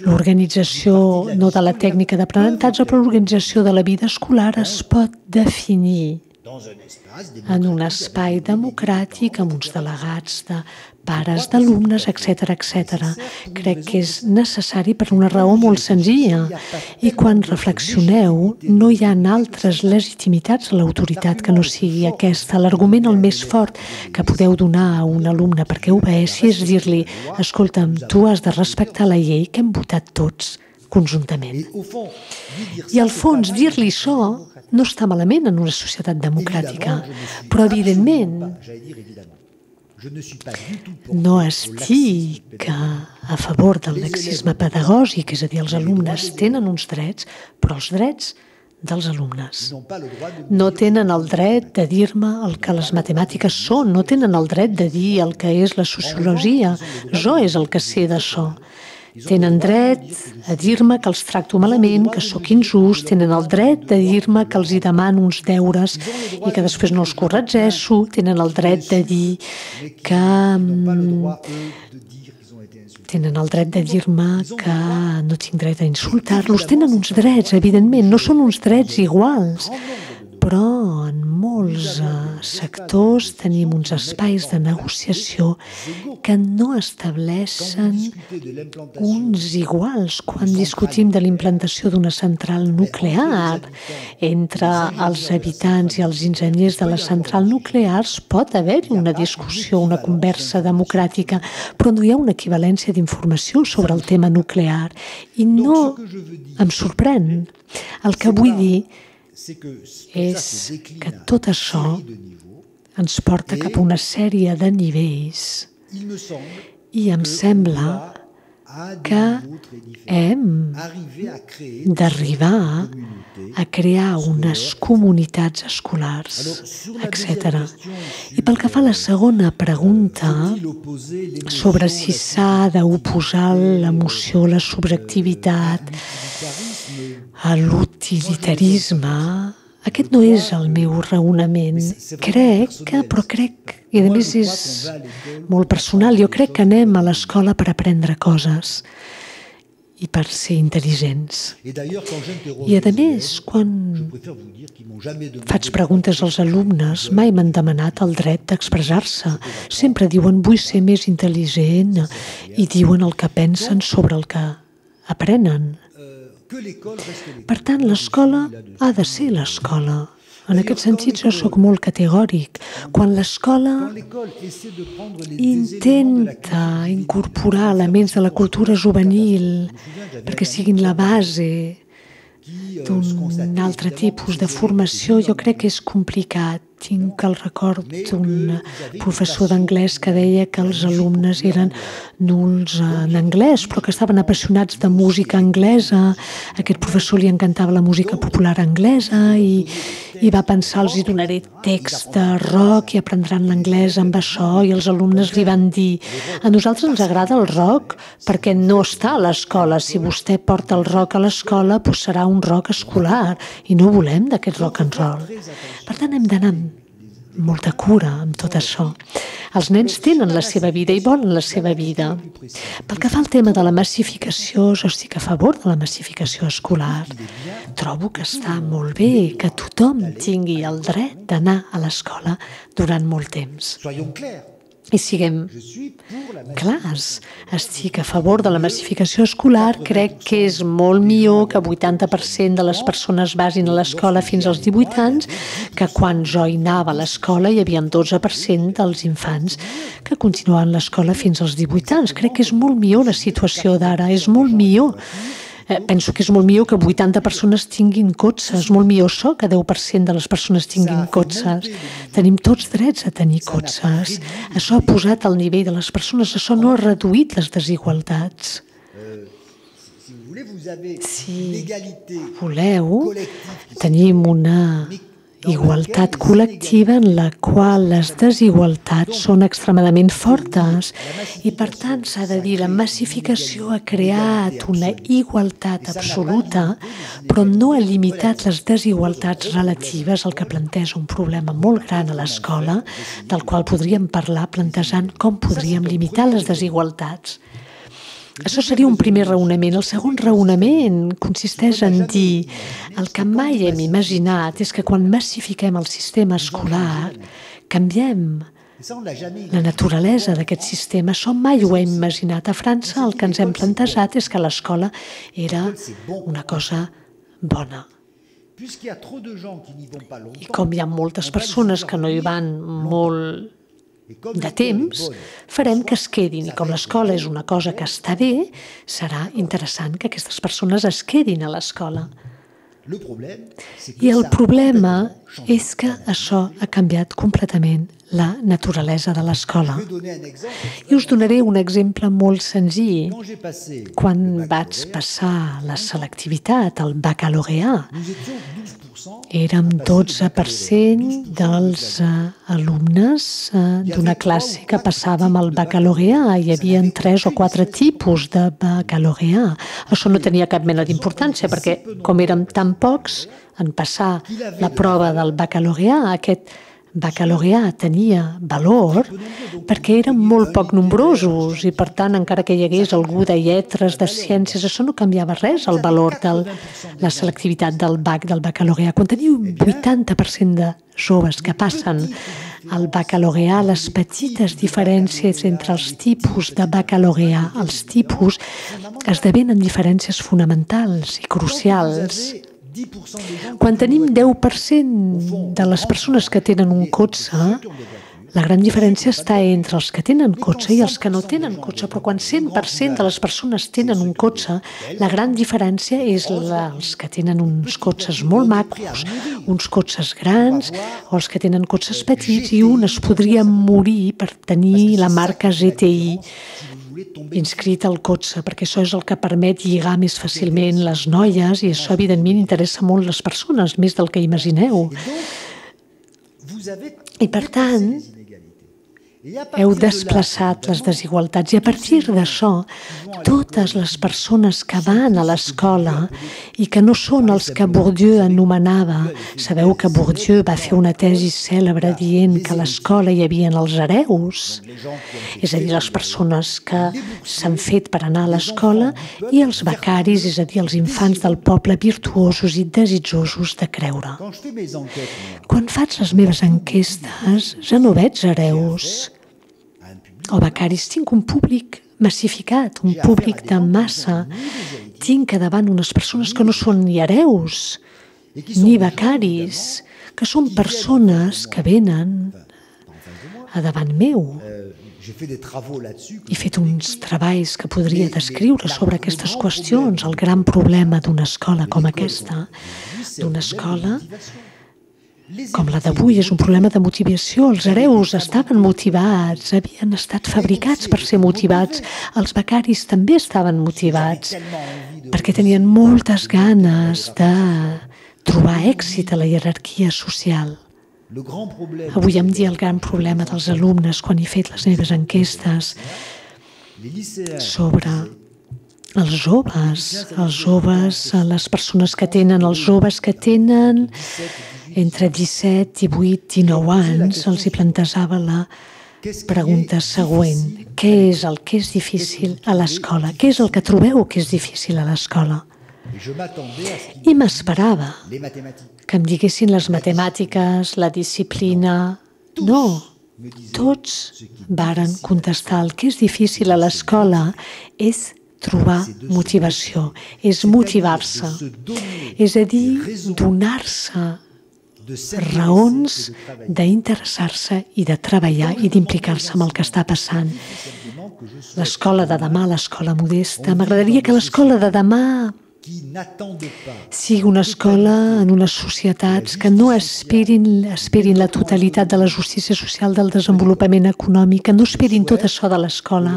L'organització no de la tècnica d'aprenentatge, però l'organització de la vida escolar es pot definir en un espai democràtic amb uns delegats de pares d'alumnes, etc etc. Crec que és necessari per una raó molt senzilla. I quan reflexioneu, no hi ha altres legitimitats a l'autoritat que no sigui aquesta. L'argument el més fort que podeu donar a un alumne perquè obeeixi és dir-li escolta'm, tu has de respectar la llei que hem votat tots conjuntament. I al fons, dir-li això no està malament en una societat democràtica, però evidentment no estic a favor del lexisme pedagògic, és a dir, els alumnes tenen uns drets, però els drets dels alumnes. No tenen el dret de dir-me el que les matemàtiques són, no tenen el dret de dir el que és la sociologia. Jo és el que sé d'això. Tenen dret a dir-me que els tracto malament, que sóc injust, tenen el dret de dir-me que els hi demano uns deures i que després no els corregeixo, tenen el dret de dir que mm, tenen el dret de dir-me que no tinc dret a insultar-los. Tenen uns drets, evidentment, no són uns drets iguals, però en molts uh, sectors tenim uns espais de negociació que no estableixen uns iguals quan discutim de l'implantació d'una central nuclear. Entre els habitants i els enginyers de les centrals nuclears pot haver-hi una discussió, una conversa democràtica, però no hi ha una equivalència d'informació sobre el tema nuclear. I no em sorprèn. El que vull dir és que tot això ens porta cap a una sèrie de nivells. i em sembla que hem d'arribar a crear unes comunitats escolars, etc. I pel que fa a la segona pregunta sobre si s'ha d'oposar l'emoció, la subjectivitat, a l'utilitarisme, aquest no és el meu raonament. Crec que, però crec, i a més és molt personal, jo crec que anem a l'escola per aprendre coses i per ser intel·ligents. I a més, quan faig preguntes als alumnes, mai m'han demanat el dret d'expressar-se. Sempre diuen vull ser més intel·ligent i diuen el que pensen sobre el que aprenen. Per tant, l'escola ha de ser l'escola. En aquest sentit, jo sóc molt categòric. Quan l'escola intenta incorporar elements de la cultura juvenil perquè siguin la base d'un altre tipus de formació, jo crec que és complicat tinc el record d'un professor d'anglès que deia que els alumnes eren nuls en anglès, però que estaven apassionats de música anglesa. A aquest professor li encantava la música popular anglesa i, i va pensar, els hi donaré text de rock i aprendran l'anglès amb això i els alumnes li van dir a nosaltres ens agrada el rock perquè no està a l'escola. Si vostè porta el rock a l'escola, doncs serà un rock escolar i no volem d'aquest rock and roll. Per tant, hem d'anar molta cura amb tot això. Els nens tenen la seva vida i volen la seva vida. Pel que fa al tema de la massificació, jo estic a favor de la massificació escolar. Trobo que està molt bé que tothom tingui el dret d'anar a l'escola durant molt temps. I siguem clars, estic a favor de la massificació escolar, crec que és molt millor que 80% de les persones vagin a l'escola fins als 18 anys, que quan jo hi anava a l'escola hi havia 12% dels infants que continuaven l'escola fins als 18 anys. Crec que és molt millor la situació d'ara, és molt millor penso que és molt millor que 80 persones tinguin cotxes, molt millor això que 10% de les persones tinguin cotxes. Tenim tots drets a tenir cotxes. Això ha posat al nivell de les persones, això no ha reduït les desigualtats. Si voleu, tenim una igualtat col·lectiva en la qual les desigualtats són extremadament fortes i per tant s'ha de dir la massificació ha creat una igualtat absoluta però no ha limitat les desigualtats relatives el que planteja un problema molt gran a l'escola del qual podríem parlar plantejant com podríem limitar les desigualtats. Això seria un primer raonament. El segon raonament consisteix en dir el que mai hem imaginat és que quan massifiquem el sistema escolar canviem la naturalesa d'aquest sistema. Això mai ho hem imaginat. A França el que ens hem plantejat és que l'escola era una cosa bona. I com hi ha moltes persones que no hi van molt de temps, farem que es quedin. I com l'escola és una cosa que està bé, serà interessant que aquestes persones es quedin a l'escola. I el problema és que això ha canviat completament la naturalesa de l'escola. I us donaré un exemple molt senzill. Quan vaig passar la selectivitat, el baccalaureat, érem 12% dels uh, alumnes uh, d'una classe que passàvem al baccalaureat. Hi havia tres o quatre tipus de baccalaureat. Això no tenia cap mena d'importància perquè com érem tan pocs en passar la prova del baccalaureat, aquest baccalaureat tenia valor perquè eren molt poc nombrosos i, per tant, encara que hi hagués algú de lletres, de ciències, això no canviava res, el valor de la selectivitat del BAC, del baccalaureat. Quan teniu 80% de joves que passen al baccalaureat, les petites diferències entre els tipus de baccalaureat, els tipus, esdevenen diferències fonamentals i crucials quan tenim 10% de les persones que tenen un cotxe, la gran diferència està entre els que tenen cotxe i els que no tenen cotxe, però quan 100% de les persones tenen un cotxe, la gran diferència és la, els que tenen uns cotxes molt macos, uns cotxes grans, o els que tenen cotxes petits, i un es podria morir per tenir la marca GTI inscrit al cotxe, perquè això és el que permet lligar més fàcilment les noies i això, evidentment, interessa molt les persones, més del que imagineu. I, per tant, heu desplaçat les desigualtats i a partir d'això totes les persones que van a l'escola i que no són els que Bourdieu anomenava sabeu que Bourdieu va fer una tesi cèlebre dient que a l'escola hi havia els hereus és a dir, les persones que s'han fet per anar a l'escola i els becaris, és a dir, els infants del poble virtuosos i desitjosos de creure. Quan faig les meves enquestes ja no veig hereus o becaris, tinc un públic massificat, un públic de massa. Tinc a davant unes persones que no són ni hereus, ni becaris, que són persones que venen a davant meu. He fet uns treballs que podria descriure sobre aquestes qüestions, el gran problema d'una escola com aquesta, d'una escola com la d'avui, és un problema de motivació. Els hereus estaven motivats, havien estat fabricats per ser motivats. Els becaris també estaven motivats perquè tenien moltes ganes de trobar èxit a la jerarquia social. Avui em dia el gran problema dels alumnes quan he fet les meves enquestes sobre els joves, els joves, les persones que tenen, els joves que tenen entre 17, 18 i 19 anys els hi plantejava la pregunta següent. Què és el que és difícil a l'escola? Què és el que trobeu que és difícil a l'escola? I m'esperava que em diguessin les matemàtiques, la disciplina... No, tots varen contestar el que és difícil a l'escola és trobar motivació, és motivar-se, és a dir, donar-se raons d'interessar-se i de treballar i d'implicar-se amb el que està passant. L'escola de demà, l'escola modesta, m'agradaria que l'escola de demà sigui una escola en unes societats que no esperin, esperin la totalitat de la justícia social, del desenvolupament econòmic, que no esperin tot això de l'escola.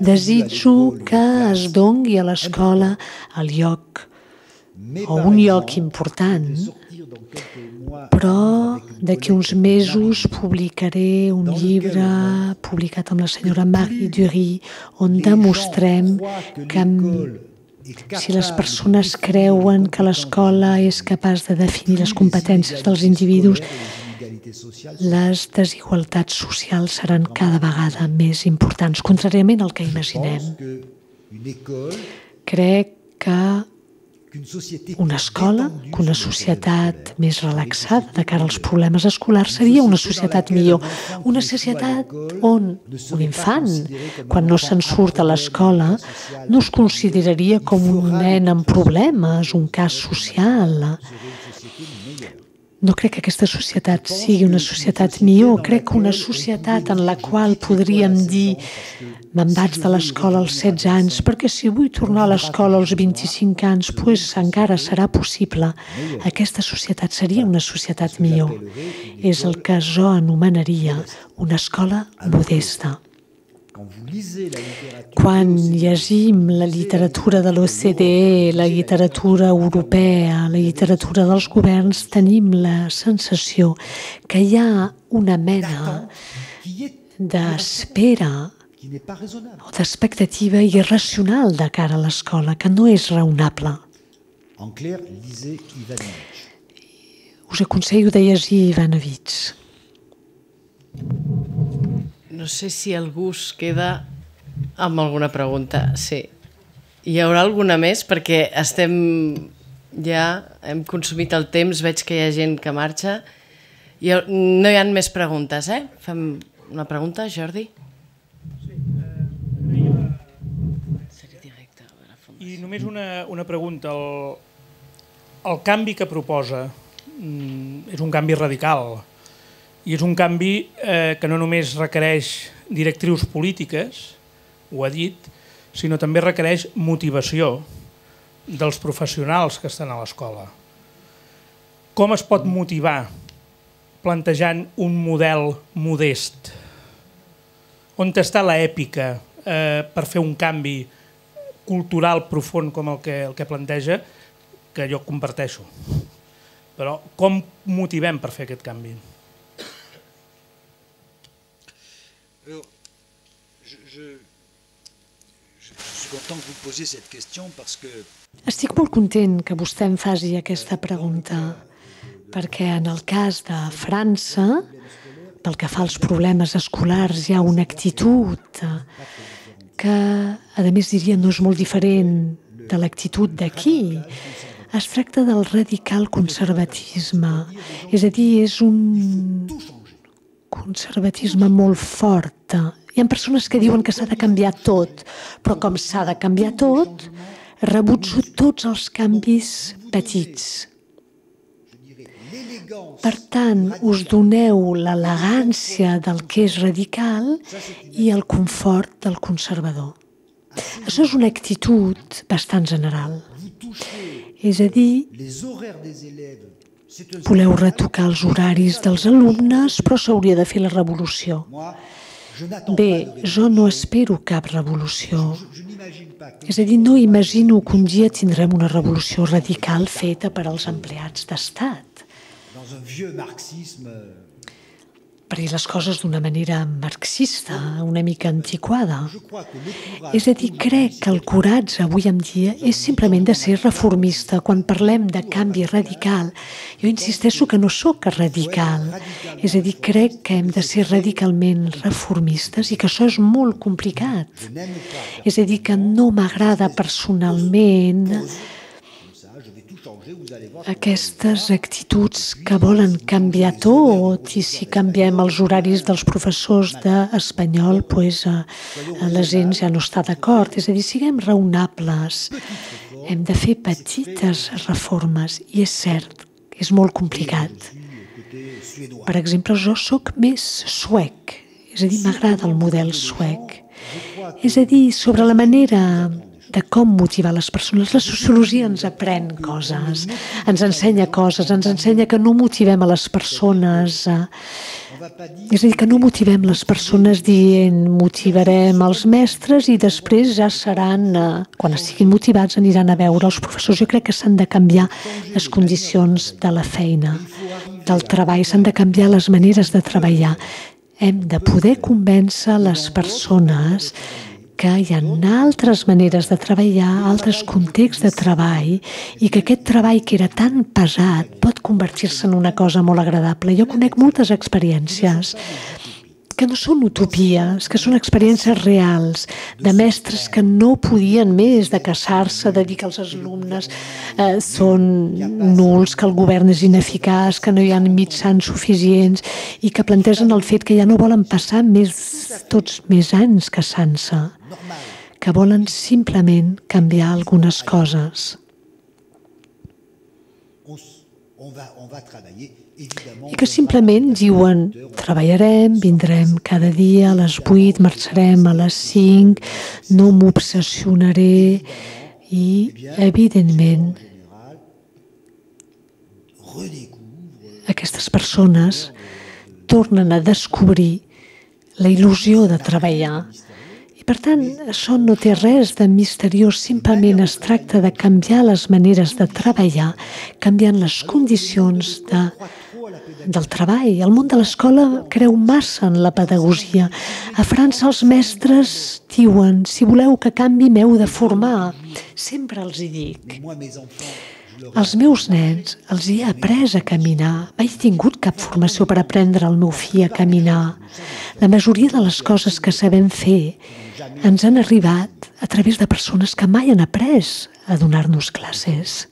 Desitjo que es dongui a l'escola el lloc o un lloc important però d'aquí uns mesos publicaré un llibre publicat amb la senyora Marie Dury on demostrem que si les persones creuen que l'escola és capaç de definir les competències dels individus, les desigualtats socials seran cada vegada més importants, contràriament al que imaginem. Crec que una escola, que una societat més relaxada de cara als problemes escolars seria una societat millor. Una societat on un infant, quan no se'n surt a l'escola, no es consideraria com un nen amb problemes, un cas social. no crec que aquesta societat sigui una societat millor, crec que una societat en la qual podríem dir me'n vaig de l'escola als 16 anys, perquè si vull tornar a l'escola als 25 anys, pues encara serà possible. Aquesta societat seria una societat millor. És el que jo anomenaria una escola modesta. Quan llegim la literatura de l'OCDE, la literatura europea, la literatura dels governs, tenim la sensació que hi ha una mena d'espera o d'expectativa irracional de cara a l'escola, que no és raonable. Us aconsello de llegir Ivanovich. No sé si algú es queda amb alguna pregunta. Sí. Hi haurà alguna més? Perquè estem ja, hem consumit el temps, veig que hi ha gent que marxa. I no hi ha més preguntes, eh? Fem una pregunta, Jordi? Sí. Eh, I només una, una pregunta. El, el canvi que proposa mm, és un canvi radical i és un canvi eh, que no només requereix directrius polítiques, ho ha dit, sinó també requereix motivació dels professionals que estan a l'escola. Com es pot motivar plantejant un model modest? On està l'èpica eh, per fer un canvi cultural profund com el que, el que planteja, que jo comparteixo. Però com motivem per fer aquest canvi? Alors, je, je, je, suis content que vous posiez cette question parce que... Estic molt content que vostè em faci aquesta pregunta, perquè en el cas de França, pel que fa als problemes escolars, hi ha una actitud que, a més, diria no és molt diferent de l'actitud d'aquí. Es tracta del radical conservatisme, és a dir, és un conservatisme molt fort. Hi ha persones que diuen que s'ha de canviar tot, però com s'ha de canviar tot, rebutjo tots els canvis petits. Per tant, us doneu l'elegància del que és radical i el confort del conservador. Això és una actitud bastant general. És a dir, Voleu retocar els horaris dels alumnes, però s'hauria de fer la revolució. Bé, jo no espero cap revolució. És a dir, no imagino que un dia tindrem una revolució radical feta per als empleats d'estat. Vieux marxisme per les coses d'una manera marxista, una mica antiquada. És a dir, crec que el coratge avui en dia és simplement de ser reformista. Quan parlem de canvi radical, jo insisteixo que no sóc radical. És a dir, crec que hem de ser radicalment reformistes i que això és molt complicat. És a dir, que no m'agrada personalment aquestes actituds que volen canviar tot i si canviem els horaris dels professors d'espanyol pues, eh, la gent ja no està d'acord. És a dir, siguem raonables. Hem de fer petites reformes i és cert, és molt complicat. Per exemple, jo sóc més suec, és a dir, m'agrada el model suec. És a dir, sobre la manera de com motivar les persones. La sociologia ens aprèn coses, ens ensenya coses, ens ensenya que no motivem a les persones. És a dir, que no motivem les persones dient motivarem els mestres i després ja seran, eh, quan estiguin motivats, aniran a veure els professors. Jo crec que s'han de canviar les condicions de la feina, del treball, s'han de canviar les maneres de treballar. Hem de poder convèncer les persones que hi ha altres maneres de treballar, altres contexts de treball i que aquest treball que era tan pesat pot convertir-se en una cosa molt agradable. Jo conec moltes experiències que no són utopies, que són experiències reals, de mestres que no podien més de casar-se, de dir que els alumnes eh, són nuls, que el govern és ineficaç, que no hi ha mitjans suficients i que plantegen el fet que ja no volen passar més, tots més anys casant-se, que volen simplement canviar algunes coses. I que simplement diuen treballarem, vindrem cada dia a les 8, marxarem a les 5, no m'obsessionaré. I, evidentment, aquestes persones tornen a descobrir la il·lusió de treballar. Per tant, això no té res de misteriós, simplement es tracta de canviar les maneres de treballar, canviant les condicions de, del treball. El món de l'escola creu massa en la pedagogia. A França els mestres diuen, si voleu que canvi, m'heu de formar. Sempre els hi dic. Els meus nens els he après a caminar. Mai he tingut cap formació per aprendre el meu fill a caminar. La majoria de les coses que sabem fer ens han arribat a través de persones que mai han après a donar-nos classes.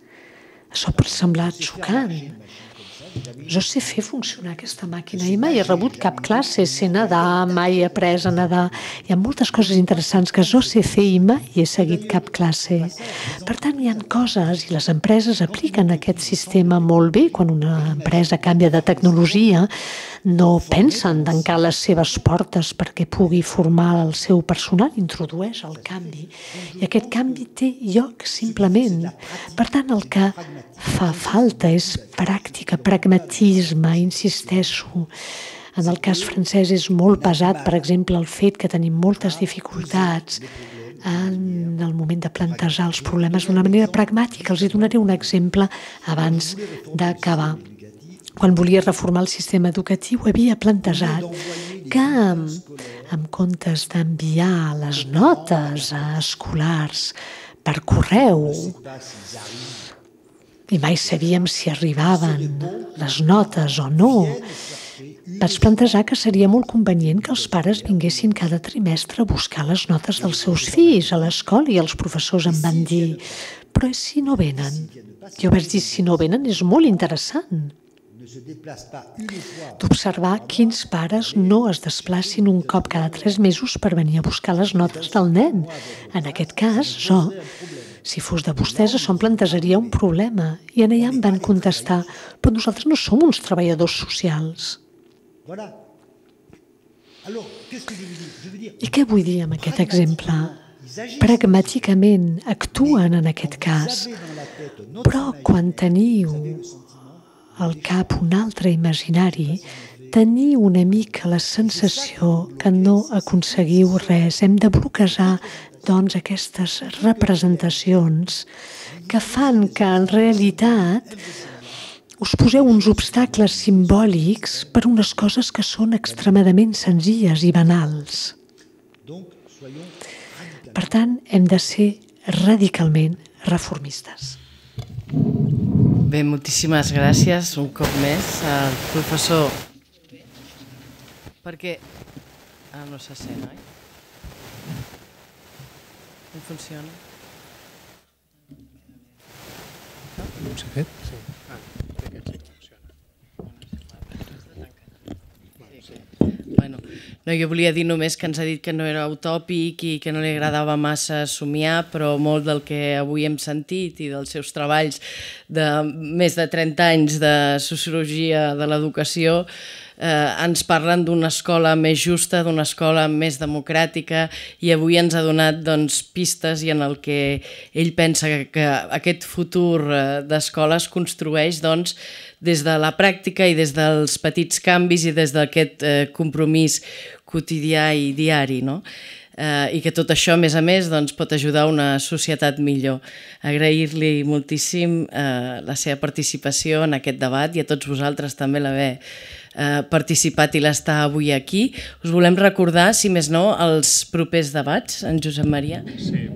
Això pot semblar xocant, jo sé fer funcionar aquesta màquina i mai he rebut cap classe, sé nedar, mai he après a nedar. Hi ha moltes coses interessants que jo sé fer i mai he seguit cap classe. Per tant, hi han coses i les empreses apliquen aquest sistema molt bé. Quan una empresa canvia de tecnologia, no pensen tancar les seves portes perquè pugui formar el seu personal, introdueix el canvi. I aquest canvi té lloc simplement. Per tant, el que fa falta és pràctica, pragmatisme, insisteixo. En el cas francès és molt pesat, per exemple, el fet que tenim moltes dificultats en el moment de plantejar els problemes d'una manera pragmàtica. Els hi donaré un exemple abans d'acabar. Quan volia reformar el sistema educatiu havia plantejat que en comptes d'enviar les notes a escolars per correu i mai sabíem si arribaven les notes o no. Vaig plantejar que seria molt convenient que els pares vinguessin cada trimestre a buscar les notes dels seus fills a l'escola i els professors em van dir però si no venen? Jo vaig dir, si no venen és molt interessant d'observar quins pares no es desplacin un cop cada tres mesos per venir a buscar les notes del nen. En aquest cas, jo si fos de vostès, això em plantejaria un problema. I en allà em van contestar, però nosaltres no som uns treballadors socials. I què vull dir amb aquest exemple? Pragmàticament actuen en aquest cas, però quan teniu al cap un altre imaginari, teniu una mica la sensació que no aconseguiu res. Hem de bloquejar doncs, aquestes representacions que fan que en realitat us poseu uns obstacles simbòlics per unes coses que són extremadament senzilles i banals. Per tant, hem de ser radicalment reformistes. Bé, moltíssimes gràcies un cop més al professor. Perquè... Ah, no se sent, oi? Com funciona? No s'ha fet? Sí. Ah, Bueno, no, jo volia dir només que ens ha dit que no era utòpic i que no li agradava massa somiar, però molt del que avui hem sentit i dels seus treballs de més de 30 anys de sociologia de l'educació eh, ens parlen d'una escola més justa, d'una escola més democràtica i avui ens ha donat doncs, pistes i en el que ell pensa que, que aquest futur eh, d'escola es construeix doncs, des de la pràctica i des dels petits canvis i des d'aquest eh, compromís quotidià i diari. No? eh, i que tot això, a més a més, doncs, pot ajudar una societat millor. Agrair-li moltíssim eh, la seva participació en aquest debat i a tots vosaltres també l'haver eh, participat i l'estar avui aquí. Us volem recordar, si més no, els propers debats, en Josep Maria. Sí.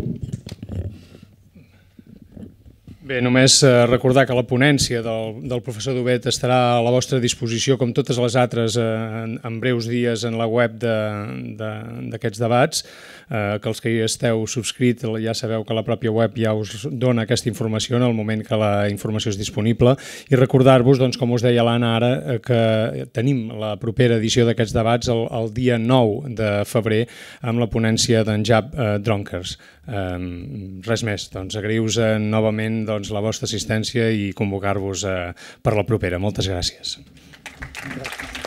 Bé, només eh, recordar que la ponència del, del professor Dubet estarà a la vostra disposició, com totes les altres, eh, en, en breus dies en la web d'aquests de, de, debats, eh, que els que hi esteu subscrit ja sabeu que la pròpia web ja us dona aquesta informació en el moment que la informació és disponible, i recordar-vos, doncs, com us deia l'Anna ara, eh, que tenim la propera edició d'aquests debats el, el dia 9 de febrer amb la ponència d'en Jab eh, Dronkers. Res més, doncs agraïu-vos novament doncs, la vostra assistència i convocar-vos uh, per la propera. Moltes gràcies. Gràcies.